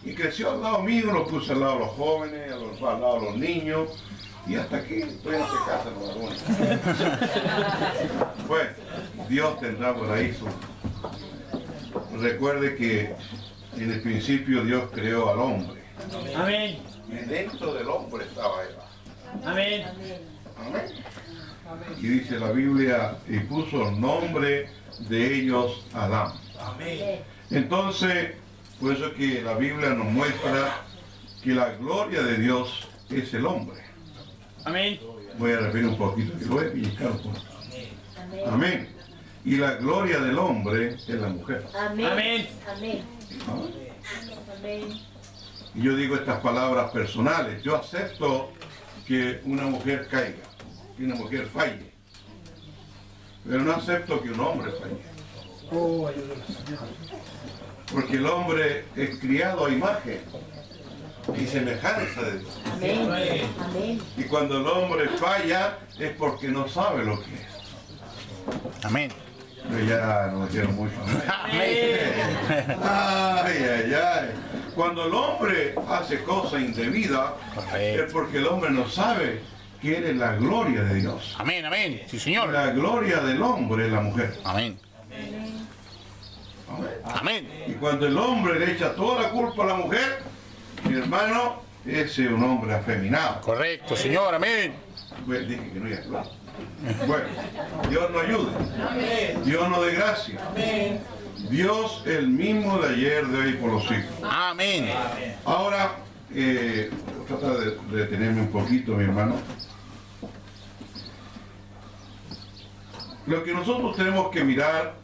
Y creció al lado mío, lo puse al lado de los jóvenes, al lado de los niños. Y hasta aquí estoy en esta casa, los varones. Pues, Dios tendrá por ahí su... Recuerde que en el principio Dios creó al hombre.
Amén.
Y dentro del hombre estaba Eva.
Amén.
Amén. Y dice la Biblia, y puso el nombre de ellos Adán. Entonces, por eso es que la Biblia nos muestra que la gloria de Dios es el hombre.
Amén.
Voy a repetir un poquito, que lo voy a pellizcar un poco. Amén. Y la gloria del hombre es la mujer.
Amén.
Amén. Y yo digo estas palabras personales. Yo acepto que una mujer caiga, que una mujer falle. Pero no acepto que un hombre falle. Porque el hombre es criado a imagen y semejanza de Dios.
Amén. Amén.
Y cuando el hombre falla es porque no sabe lo que es.
Amén.
Pero ya no quiero mucho. Ay, ay, ay. Cuando el hombre hace cosas indebidas es porque el hombre no sabe quién es la gloria de Dios.
Amén, amén. Sí, señor.
La gloria del hombre es la mujer.
Amén.
Amén.
Amén.
Y cuando el hombre le echa toda la culpa a la mujer, mi hermano, ese es un hombre afeminado.
Correcto, señor. Amén.
Pues dije que no iba a hablar. Bueno, Dios nos ayude. Dios nos dé gracia. Dios el mismo de ayer, de hoy por los siglos.
Amén.
Ahora, eh, voy a tratar de, de detenerme un poquito, mi hermano. Lo que nosotros tenemos que mirar,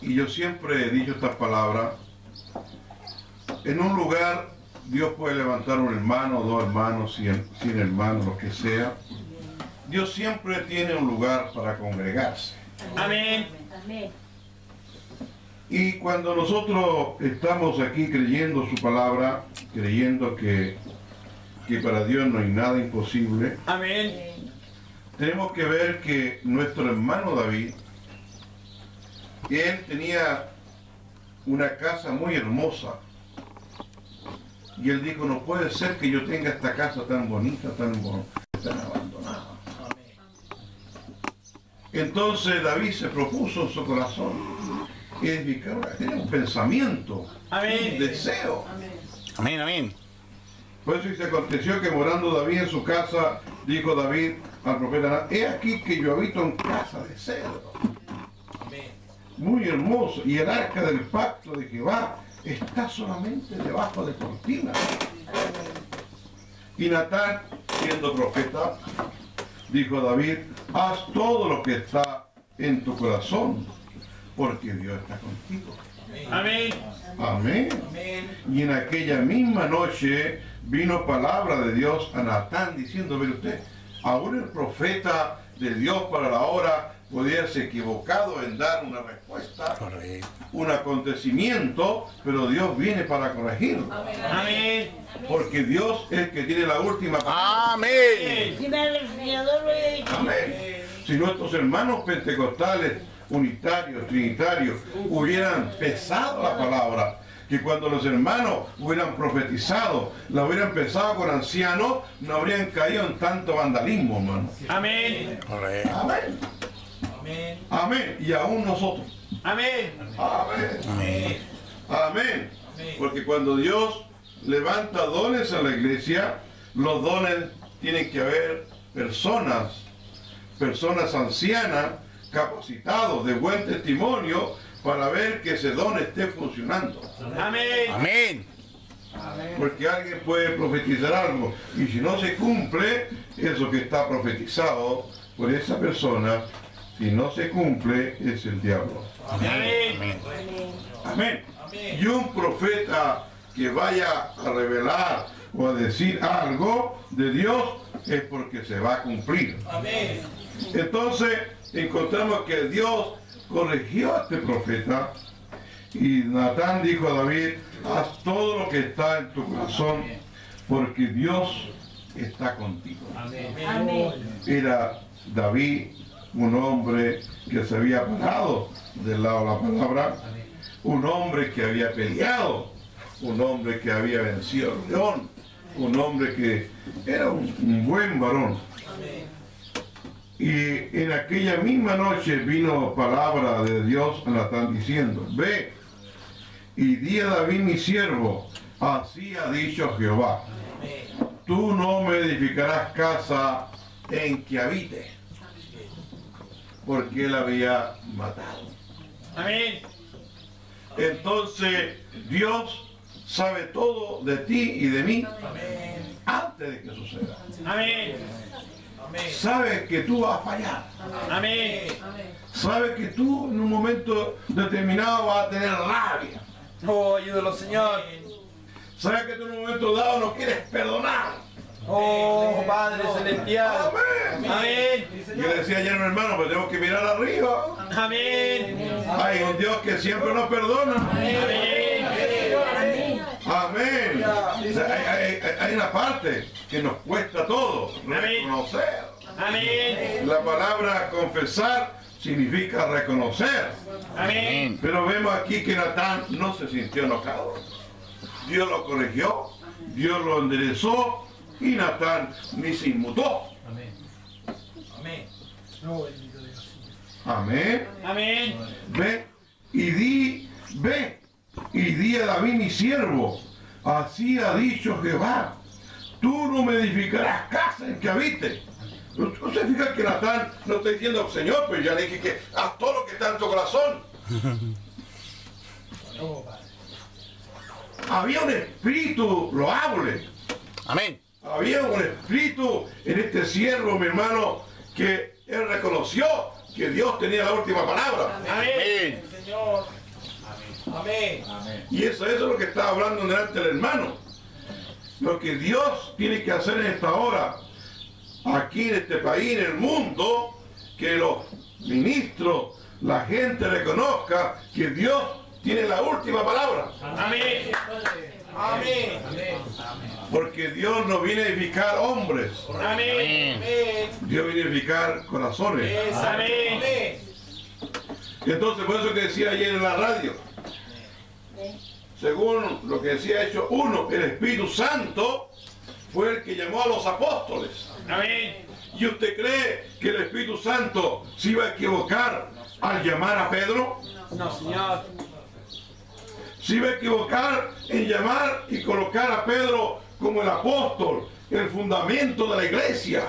y yo siempre he dicho estas palabras, en un lugar Dios puede levantar un hermano, dos hermanos, cien, cien hermanos, lo que sea. Dios siempre tiene un lugar para congregarse.
Amén.
Y cuando nosotros estamos aquí creyendo su palabra, creyendo que, que para Dios no hay nada imposible,
Amén.
Tenemos que ver que nuestro hermano David, él tenía una casa muy hermosa. Y él dijo, no puede ser que yo tenga esta casa tan bonita, tan, bon- tan abandonada. Entonces David se propuso en su corazón edificar una, tenía un pensamiento,
Amén.
un deseo.
Amén, amén.
Por eso dice, aconteció que morando David en su casa, dijo David al profeta, he aquí que yo habito en casa de cedro. Muy hermoso. Y el arca del pacto de Jehová está solamente debajo de cortinas. Y Natán, siendo profeta, dijo a David, haz todo lo que está en tu corazón, porque Dios está contigo.
Amén.
Amén. Y en aquella misma noche vino palabra de Dios a Natán diciendo, mire usted, aún el profeta de Dios para la hora podía haberse equivocado en dar una respuesta,
Correcto.
un acontecimiento, pero Dios viene para corregirlo.
Amén.
Porque Dios es el que tiene la última palabra.
Amén.
Amén. Si nuestros hermanos pentecostales, unitarios, trinitarios, hubieran pesado la palabra, que cuando los hermanos hubieran profetizado, la hubieran pesado con ancianos, no habrían caído en tanto vandalismo, hermano.
Amén.
Correcto.
Amén. Amén. Y aún nosotros.
Amén.
Amén.
Amén.
Amén. Porque cuando Dios levanta dones a la iglesia, los dones tienen que haber personas, personas ancianas, capacitados, de buen testimonio, para ver que ese don esté funcionando.
Amén.
Amén.
Porque alguien puede profetizar algo y si no se cumple eso que está profetizado por esa persona, si no se cumple es el diablo.
Amén.
Amén.
Amén. Y un profeta que vaya a revelar o a decir algo de Dios es porque se va a cumplir.
Amén.
Entonces encontramos que Dios corrigió a este profeta y Natán dijo a David, haz todo lo que está en tu corazón porque Dios está contigo.
Amén.
Era David un hombre que se había parado del lado de la palabra, un hombre que había peleado, un hombre que había vencido al león, un hombre que era un, un buen varón. Y en aquella misma noche vino palabra de Dios a Natán diciendo, ve y di a David mi siervo, así ha dicho Jehová, tú no me edificarás casa en que habite, porque él había matado.
Amén.
Entonces Dios sabe todo de ti y de mí antes de que suceda.
Amén.
Sabe que tú vas a fallar.
Amén.
Sabe que tú en un momento determinado vas a tener rabia.
Oh, ayúdalo, Señor.
Sabe que tú en un momento dado no quieres perdonar.
Oh, Padre Celestial.
Amén.
Amén.
Yo le decía ayer mi hermano, pero tenemos que mirar arriba.
Amén.
Hay un Dios que siempre nos perdona.
Amén.
Amén. Sea, hay, hay- hay una parte que nos cuesta todo reconocer.
Amén.
La palabra confesar significa reconocer.
Amén.
Pero vemos aquí que Natán no se sintió enojado. Dios lo corrigió, Dios lo enderezó y Natán ni se inmutó.
Amén.
Amén.
Amén.
Ve y di, ve y di a David mi siervo. Así ha dicho Jehová. Tú no me edificarás casa en que habite. Usted fija que Natán no está diciendo, Señor, pero ya le dije que haz todo lo que está en tu corazón. Había un espíritu loable.
Amén.
Había un espíritu en este siervo, mi hermano, que él reconoció que Dios tenía la última palabra.
Amén. Señor. Amén.
Y eso, eso es lo que está hablando delante del hermano. Lo que Dios tiene que hacer en esta hora, aquí en este país, en el mundo, que los ministros, la gente reconozca que Dios tiene la última palabra.
Amén. Amén.
Porque Dios no viene a edificar hombres,
Amén. Amén.
Dios viene a edificar corazones.
Amén.
Entonces, por eso que decía ayer en la radio, según lo que decía Hecho uno, el Espíritu Santo fue el que llamó a los apóstoles.
Amén.
¿Y usted cree que el Espíritu Santo se iba a equivocar al llamar a Pedro?
No, Señor.
¿Se iba a equivocar en llamar y colocar a Pedro como el apóstol, el fundamento de la iglesia?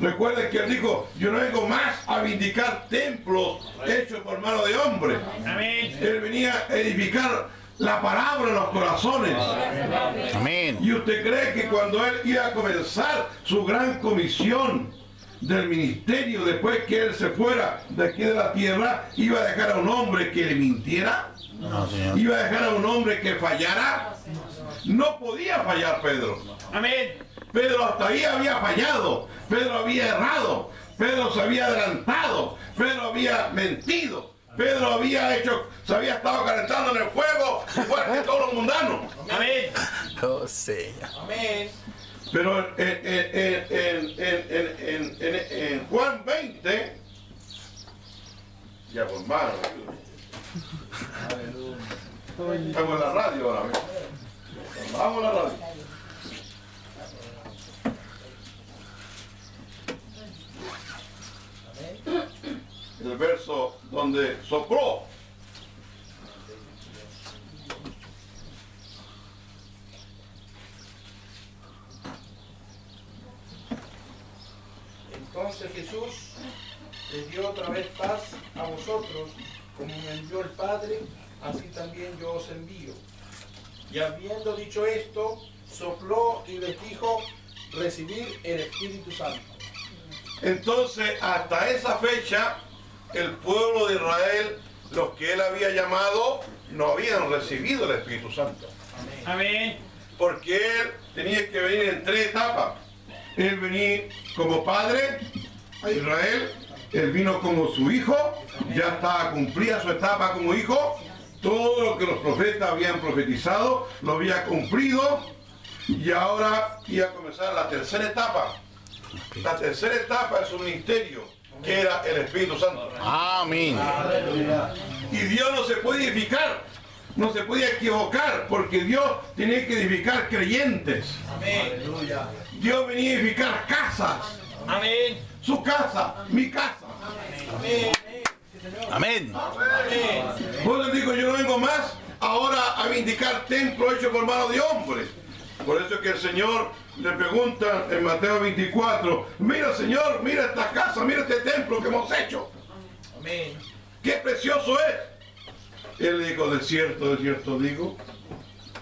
Recuerden que él dijo, yo no vengo más a vindicar templos hechos por mano de hombre.
Amén.
Él venía a edificar la palabra en los corazones.
Amén.
¿Y usted cree que cuando él iba a comenzar su gran comisión del ministerio, después que él se fuera de aquí de la tierra, iba a dejar a un hombre que le mintiera?
No, Señor.
¿Iba a dejar a un hombre que fallara? No podía fallar Pedro.
Amén.
Pedro hasta ahí había fallado, Pedro había errado, Pedro se había adelantado, Pedro había mentido, Pedro había hecho, se había estado calentando en el fuego, igual que todos los mundanos.
Amén.
Oh, sí.
Amén.
Pero en, en- en- en- en- en- en- en- en Juan 20, ya pues hermano, estamos en la radio ahora mismo. Vamos a la radio. El verso donde sopló.
Entonces Jesús les dio otra vez paz a vosotros, como me envió el Padre, así también yo os envío. Y habiendo dicho esto, sopló y les dijo, recibir el Espíritu Santo.
Entonces, hasta esa fecha, el pueblo de Israel, los que él había llamado, no habían recibido el Espíritu Santo.
Amén.
Porque él tenía que venir en tres etapas. Él venía como padre a Israel, él vino como su hijo, ya estaba cumplida su etapa como hijo, todo lo que los profetas habían profetizado lo había cumplido y ahora iba a comenzar la tercera etapa. La tercera etapa de su ministerio, que era el Espíritu Santo.
Amén.
Y Dios no se puede edificar, no se puede equivocar, porque Dios tiene que edificar creyentes.
Amén.
Dios venía a edificar casas,
Amén.
su casa, mi casa.
Amén.
Amén.
Amén.
Por eso digo, yo no vengo más ahora a vindicar templo hecho por mano de hombres. Por eso es que el Señor le pregunta en Mateo 24, mira Señor, mira esta casa, mira este templo que hemos hecho.
Amén.
¡Qué precioso es! Él le dijo, de cierto, de cierto digo,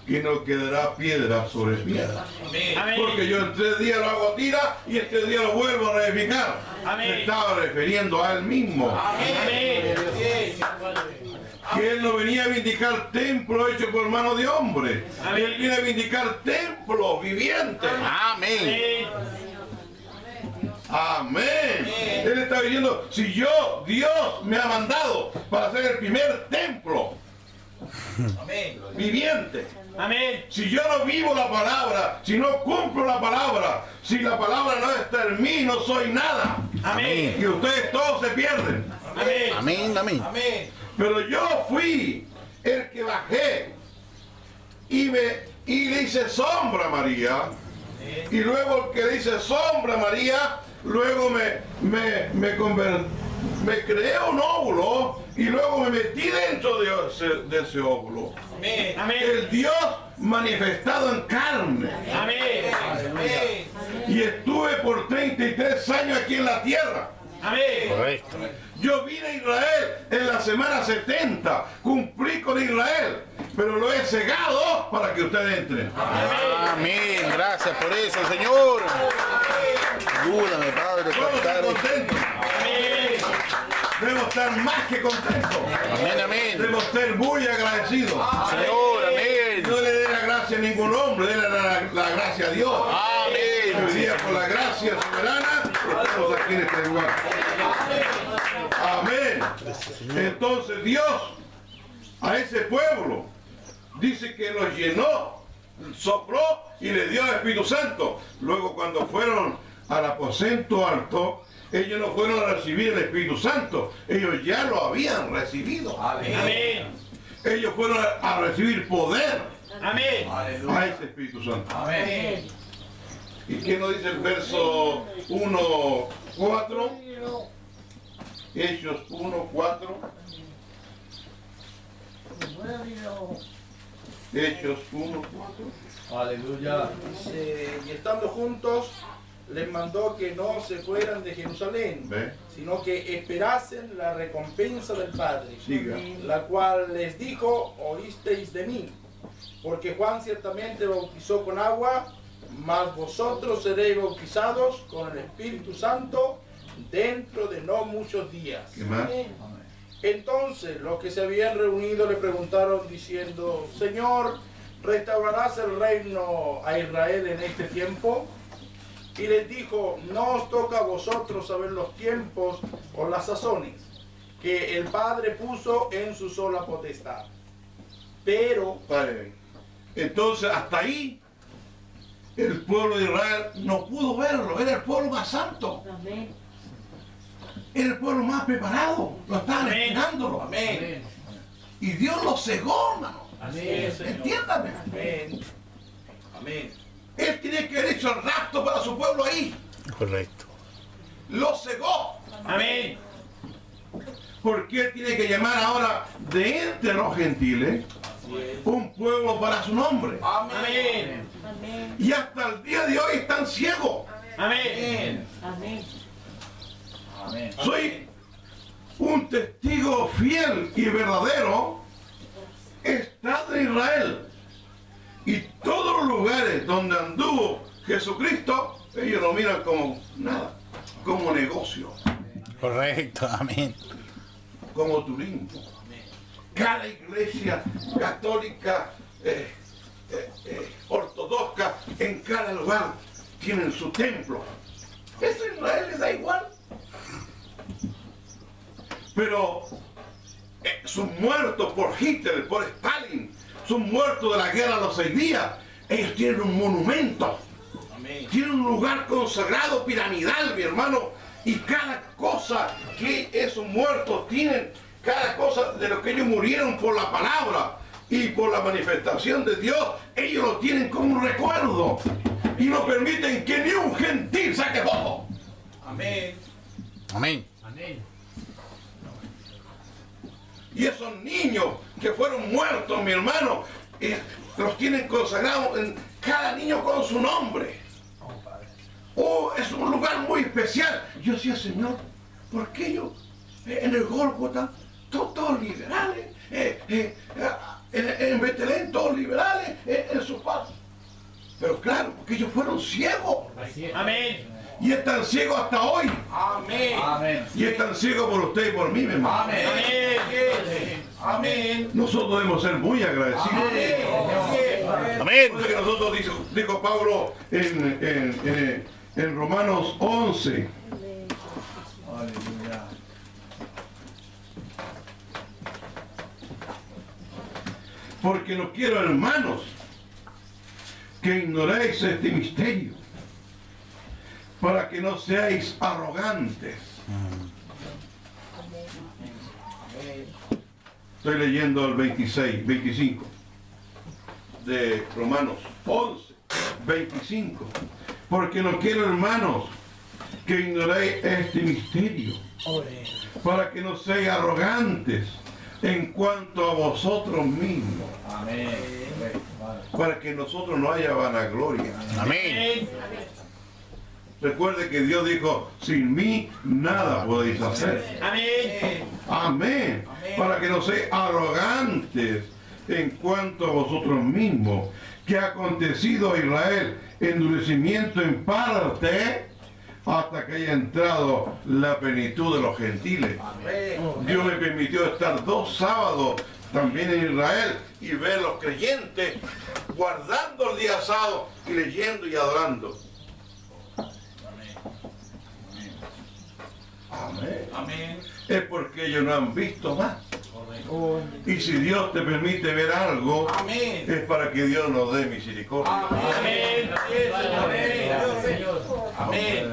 que no quedará piedra sobre piedra.
Amén.
Porque yo en tres días lo hago tira y en tres días lo vuelvo a reedificar.
Amén.
Se estaba refiriendo a él mismo.
Amén.
Que él no venía a vindicar templo hecho por mano de hombre.
Amén.
Él viene a vindicar templo viviente.
Amén.
Amén.
Amén. Él está diciendo, si yo, Dios me ha mandado para ser el primer templo
Amén.
viviente.
Amén.
Si yo no vivo la palabra, si no cumplo la palabra, si la palabra no está en mí, no soy nada.
Amén.
Y ustedes todos se pierden.
Amén.
Amén, amén.
Amén.
Pero yo fui el que bajé y, me, y le hice sombra a María. Y luego el que le hice sombra a María, luego me, me, me, creé un óvulo y luego me metí dentro de ese, de ese óvulo.
Amén.
El Dios manifestado en carne.
Amén. Amén.
Y estuve por 33 años aquí en la tierra.
Amén.
Correcto.
Yo vine a Israel en la semana 70, cumplí con Israel, pero lo he cegado para que ustedes entren.
Amén. Gracias por eso, Señor. Ayúdame, Padre, estar.
contentos. Debemos estar más que contentos.
Amén, amén.
Debemos estar muy agradecidos.
Señor, amén.
No le dé la gracia a ningún hombre, déle la, la gracia a Dios.
Amén.
Hoy día, por la gracia soberana, estamos aquí en este lugar. Entonces Dios a ese pueblo dice que los llenó, sopló y le dio el Espíritu Santo. Luego cuando fueron al aposento alto, ellos no fueron a recibir el Espíritu Santo, ellos ya lo habían recibido.
Amén.
Ellos fueron a, a recibir poder
Amén.
a ese Espíritu Santo.
Amén.
¿Y qué nos dice el verso 1, 4? Hechos 1, 4. Hechos 1, 4.
Aleluya. Dice, y estando juntos, les mandó que no se fueran de Jerusalén,
¿Ve?
sino que esperasen la recompensa del Padre,
Siga.
la cual les dijo, oísteis de mí, porque Juan ciertamente bautizó con agua, mas vosotros seréis bautizados con el Espíritu Santo dentro de no muchos días.
¿Qué más?
Entonces los que se habían reunido le preguntaron diciendo, Señor, ¿restaurarás el reino a Israel en este tiempo? Y les dijo, no os toca a vosotros saber los tiempos o las sazones que el Padre puso en su sola potestad. Pero.
Entonces, hasta ahí, el pueblo de Israel no pudo verlo. Era el pueblo más santo. Era el pueblo más preparado. Lo estaban
Amén.
esperándolo.
Amén.
Y Dios lo cegó, hermano.
Amén.
Entiéndame.
amén,
Amén.
Él tiene que haber hecho el rapto para su pueblo ahí.
Correcto.
Lo cegó.
Amén.
Porque él tiene que llamar ahora de entre los gentiles un pueblo para su nombre.
Amén.
Y hasta el día de hoy están ciegos.
Amén.
Soy un testigo fiel y verdadero. Estado en Israel. Y todos los lugares donde anduvo Jesucristo, ellos lo miran como nada, como negocio,
Correcto, amén.
como turismo. Cada iglesia católica, eh, eh, eh, ortodoxa, en cada lugar tienen su templo. Eso Israel les da igual. Pero eh, son muertos por Hitler, por Stalin, son muertos de la guerra de los seis días. Ellos tienen un monumento,
Amén.
tienen un lugar consagrado piramidal, mi hermano, y cada cosa que esos muertos tienen, cada cosa de lo que ellos murieron por la palabra y por la manifestación de Dios, ellos lo tienen como un recuerdo y no permiten que ni un gentil saque foto.
Amén.
Amén.
Y esos niños que fueron muertos, mi hermano, eh, los tienen consagrados en cada niño con su nombre. Oh, es un lugar muy especial. Yo decía, Señor, ¿por qué yo eh, en el Gólgota, todos, todos liberales, eh, eh, en, en Betelén, todos liberales, en su paz? Pero claro, porque ellos fueron ciegos.
Amén
y están ciegos hasta hoy.
Amén. Amén.
Y están ciegos por usted y por mí, mi hermano.
Amén. Amén.
Nosotros debemos ser muy agradecidos.
Amén.
Amén. Porque nosotros dijo, Pablo en, en, en, en Romanos 11. Porque no quiero, hermanos, que ignoréis este misterio para que no seáis arrogantes. Estoy leyendo el 26, 25 de Romanos 11, 25. Porque no quiero, hermanos, que ignoréis este misterio, para que no seáis arrogantes en cuanto a vosotros mismos, para que nosotros no haya vanagloria.
Amén.
Recuerde que Dios dijo, sin mí nada podéis hacer.
Amén.
Amén. Para que no seáis arrogantes en cuanto a vosotros mismos, que ha acontecido a Israel endurecimiento en parte hasta que haya entrado la plenitud de los gentiles. Dios me permitió estar dos sábados también en Israel y ver los creyentes guardando el día sábado y leyendo y adorando. Amén.
Amén.
Es porque ellos no han visto más. Y si Dios te permite ver algo,
Amén.
es para que Dios nos dé misericordia.
Amén. Amén.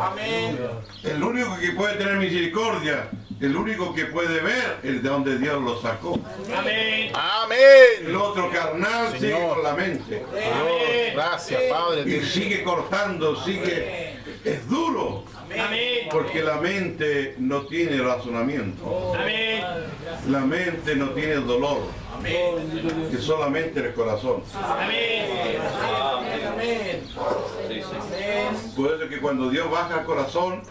Amén.
El único que puede tener misericordia, el único que puede ver, es de donde Dios lo sacó.
Amén.
El
Amén.
otro carnal sigue con la mente.
Gracias, Padre.
Y sigue cortando, sigue. Es duro. Porque la mente no tiene razonamiento. La mente no tiene dolor.
Amén.
Que solamente el corazón. Por eso que cuando Dios baja al corazón,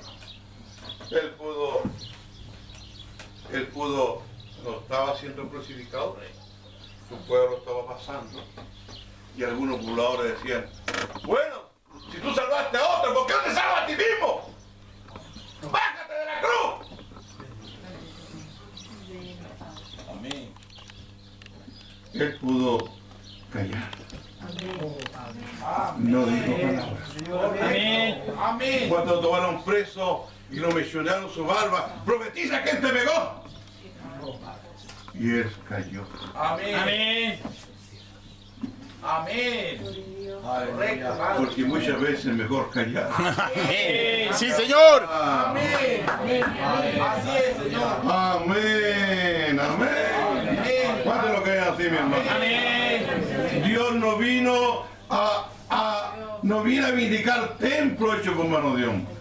Él pudo, Él pudo, no estaba siendo crucificado, su pueblo estaba pasando. Y algunos burladores decían, bueno, si tú salvaste a otro, ¿por qué no te salvas a ti mismo? ¡Bájate de la cruz!
Amén.
Él pudo callar. No dijo palabra.
Amén. Amén.
Cuando tomaron preso y lo mencionaron su barba, profetiza que él te pegó. Y él cayó.
Amén. Amén. Amén. Correcto, Padre.
Porque muchas veces es mejor callar.
Amén. Sí, Señor.
Amén. Así es, Señor.
Amén, amén. ¿Cuántos lo creen así, mi hermano?
Amén.
Dios no vino a, a- no vino a vindicar templo hecho con mano de hombre.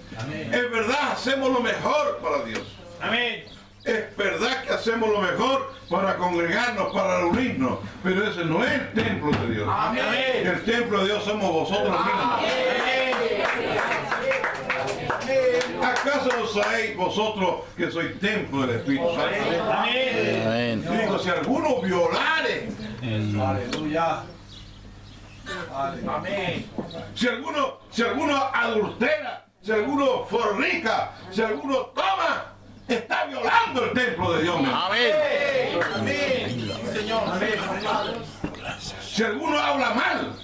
Es verdad, hacemos lo mejor para Dios.
Amén.
Es verdad que hacemos lo mejor para congregarnos, para reunirnos, pero ese no es el templo de Dios.
Amén.
El templo de Dios somos vosotros mismos. ¿Acaso no sabéis vosotros que sois templo del Espíritu Santo?
Amén.
Digo, si alguno violare,
Aleluya.
Amén.
si alguno, si alguno adultera, si alguno fornica, si alguno toma, está violando el templo de Dios.
Amén.
Amén. Señor. Amén.
Si alguno habla mal,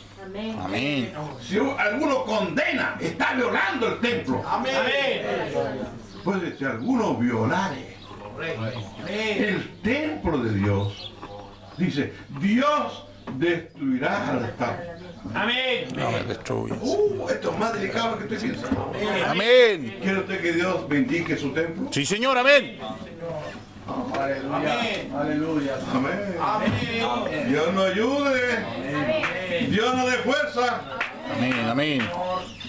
Amén.
si alguno condena, está violando el templo.
Amén.
Pues si alguno violare
Amén.
el templo de Dios, dice, Dios destruirá al altar.
Amén.
No me destruyas.
Uh, esto es más delicado que usted piensa.
Amén.
¿Quiere usted que Dios bendiga su templo?
Sí, Señor. Amén.
Amén.
Aleluya.
Amén.
Amén.
Dios nos ayude. Dios nos dé fuerza.
Amén. Amén.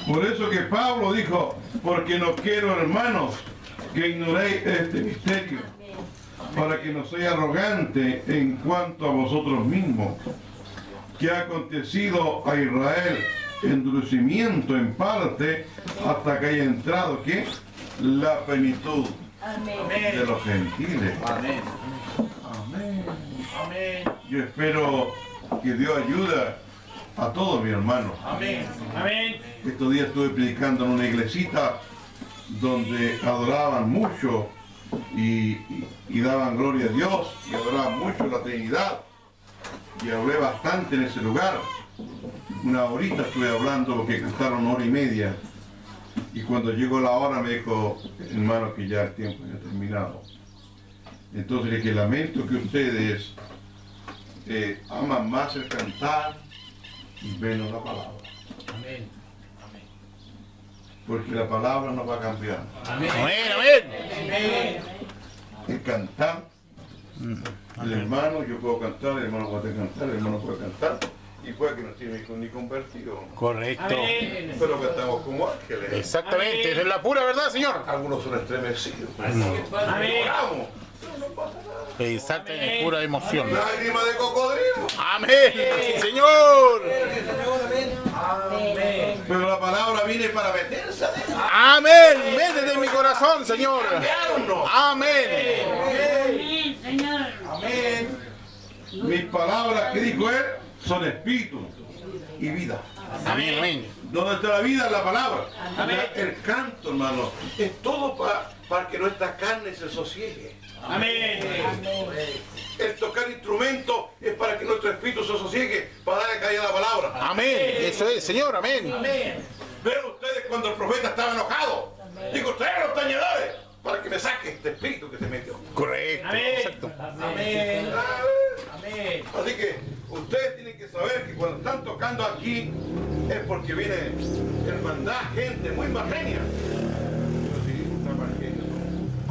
Por eso que Pablo dijo, porque no quiero, hermanos, que ignoréis este misterio, para que no sea arrogante en cuanto a vosotros mismos, que ha acontecido a Israel endurecimiento en parte hasta que haya entrado ¿qué? la plenitud de los gentiles.
Amén.
Amén.
Amén.
Yo espero que Dios ayuda a todos mis hermanos.
Amén. Amén.
Estos días estuve predicando en una iglesita donde adoraban mucho y, y- y daban gloria a Dios y adoraban mucho la Trinidad. Y hablé bastante en ese lugar. Una horita estuve hablando porque cantaron hora y media. Y cuando llegó la hora me dijo, hermano, que ya el tiempo ya ha terminado. Entonces le dije, lamento que ustedes eh, aman más el cantar y menos la palabra.
Amén.
Porque la palabra no va a cambiar.
Amén.
Amén, amén.
Amén.
El cantar, el hermano, yo puedo cantar, el hermano puede cantar, el hermano puede cantar. Y puede que no esté ni, ni convertido.
Correcto.
Amén.
Pero que estamos como ángeles.
Exactamente, esa es la pura verdad, Señor.
Algunos son estremecidos.
Amén.
Oramos.
Exactamente, pura emoción.
Lágrima de cocodrilo.
Amén. Sí, Señor.
Amén.
Pero la palabra viene para meterse adentro.
Amén. Métete en mi corazón, Señor.
Cambiarnos.
Amén.
Amén. Mis palabras que dijo él son espíritu y vida.
Amén, amén.
¿Dónde está la vida? La palabra. El canto, hermano, es todo para, para que nuestra carne se sosiegue.
Amén.
El tocar instrumentos es para que nuestro espíritu se sosiegue, para darle caída a la palabra.
Amén. Eso es, Señor. Amén.
Amén.
Vean ustedes cuando el profeta estaba enojado. Digo, trae los tañedores para que me saque este espíritu que se metió.
Correcto.
Amén.
Exacto.
Amén. Amén.
Así que ustedes tienen que saber que cuando están tocando aquí es porque viene hermandad, gente muy margenia.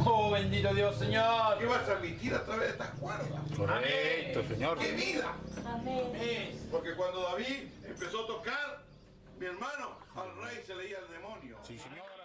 Oh, bendito Dios, Señor.
¿Qué va a transmitir a través de estas cuerdas?
Correcto, Señor.
¡Qué vida!
Amén.
Porque cuando David empezó a tocar, mi hermano, al rey se leía el demonio.
Sí, Señor.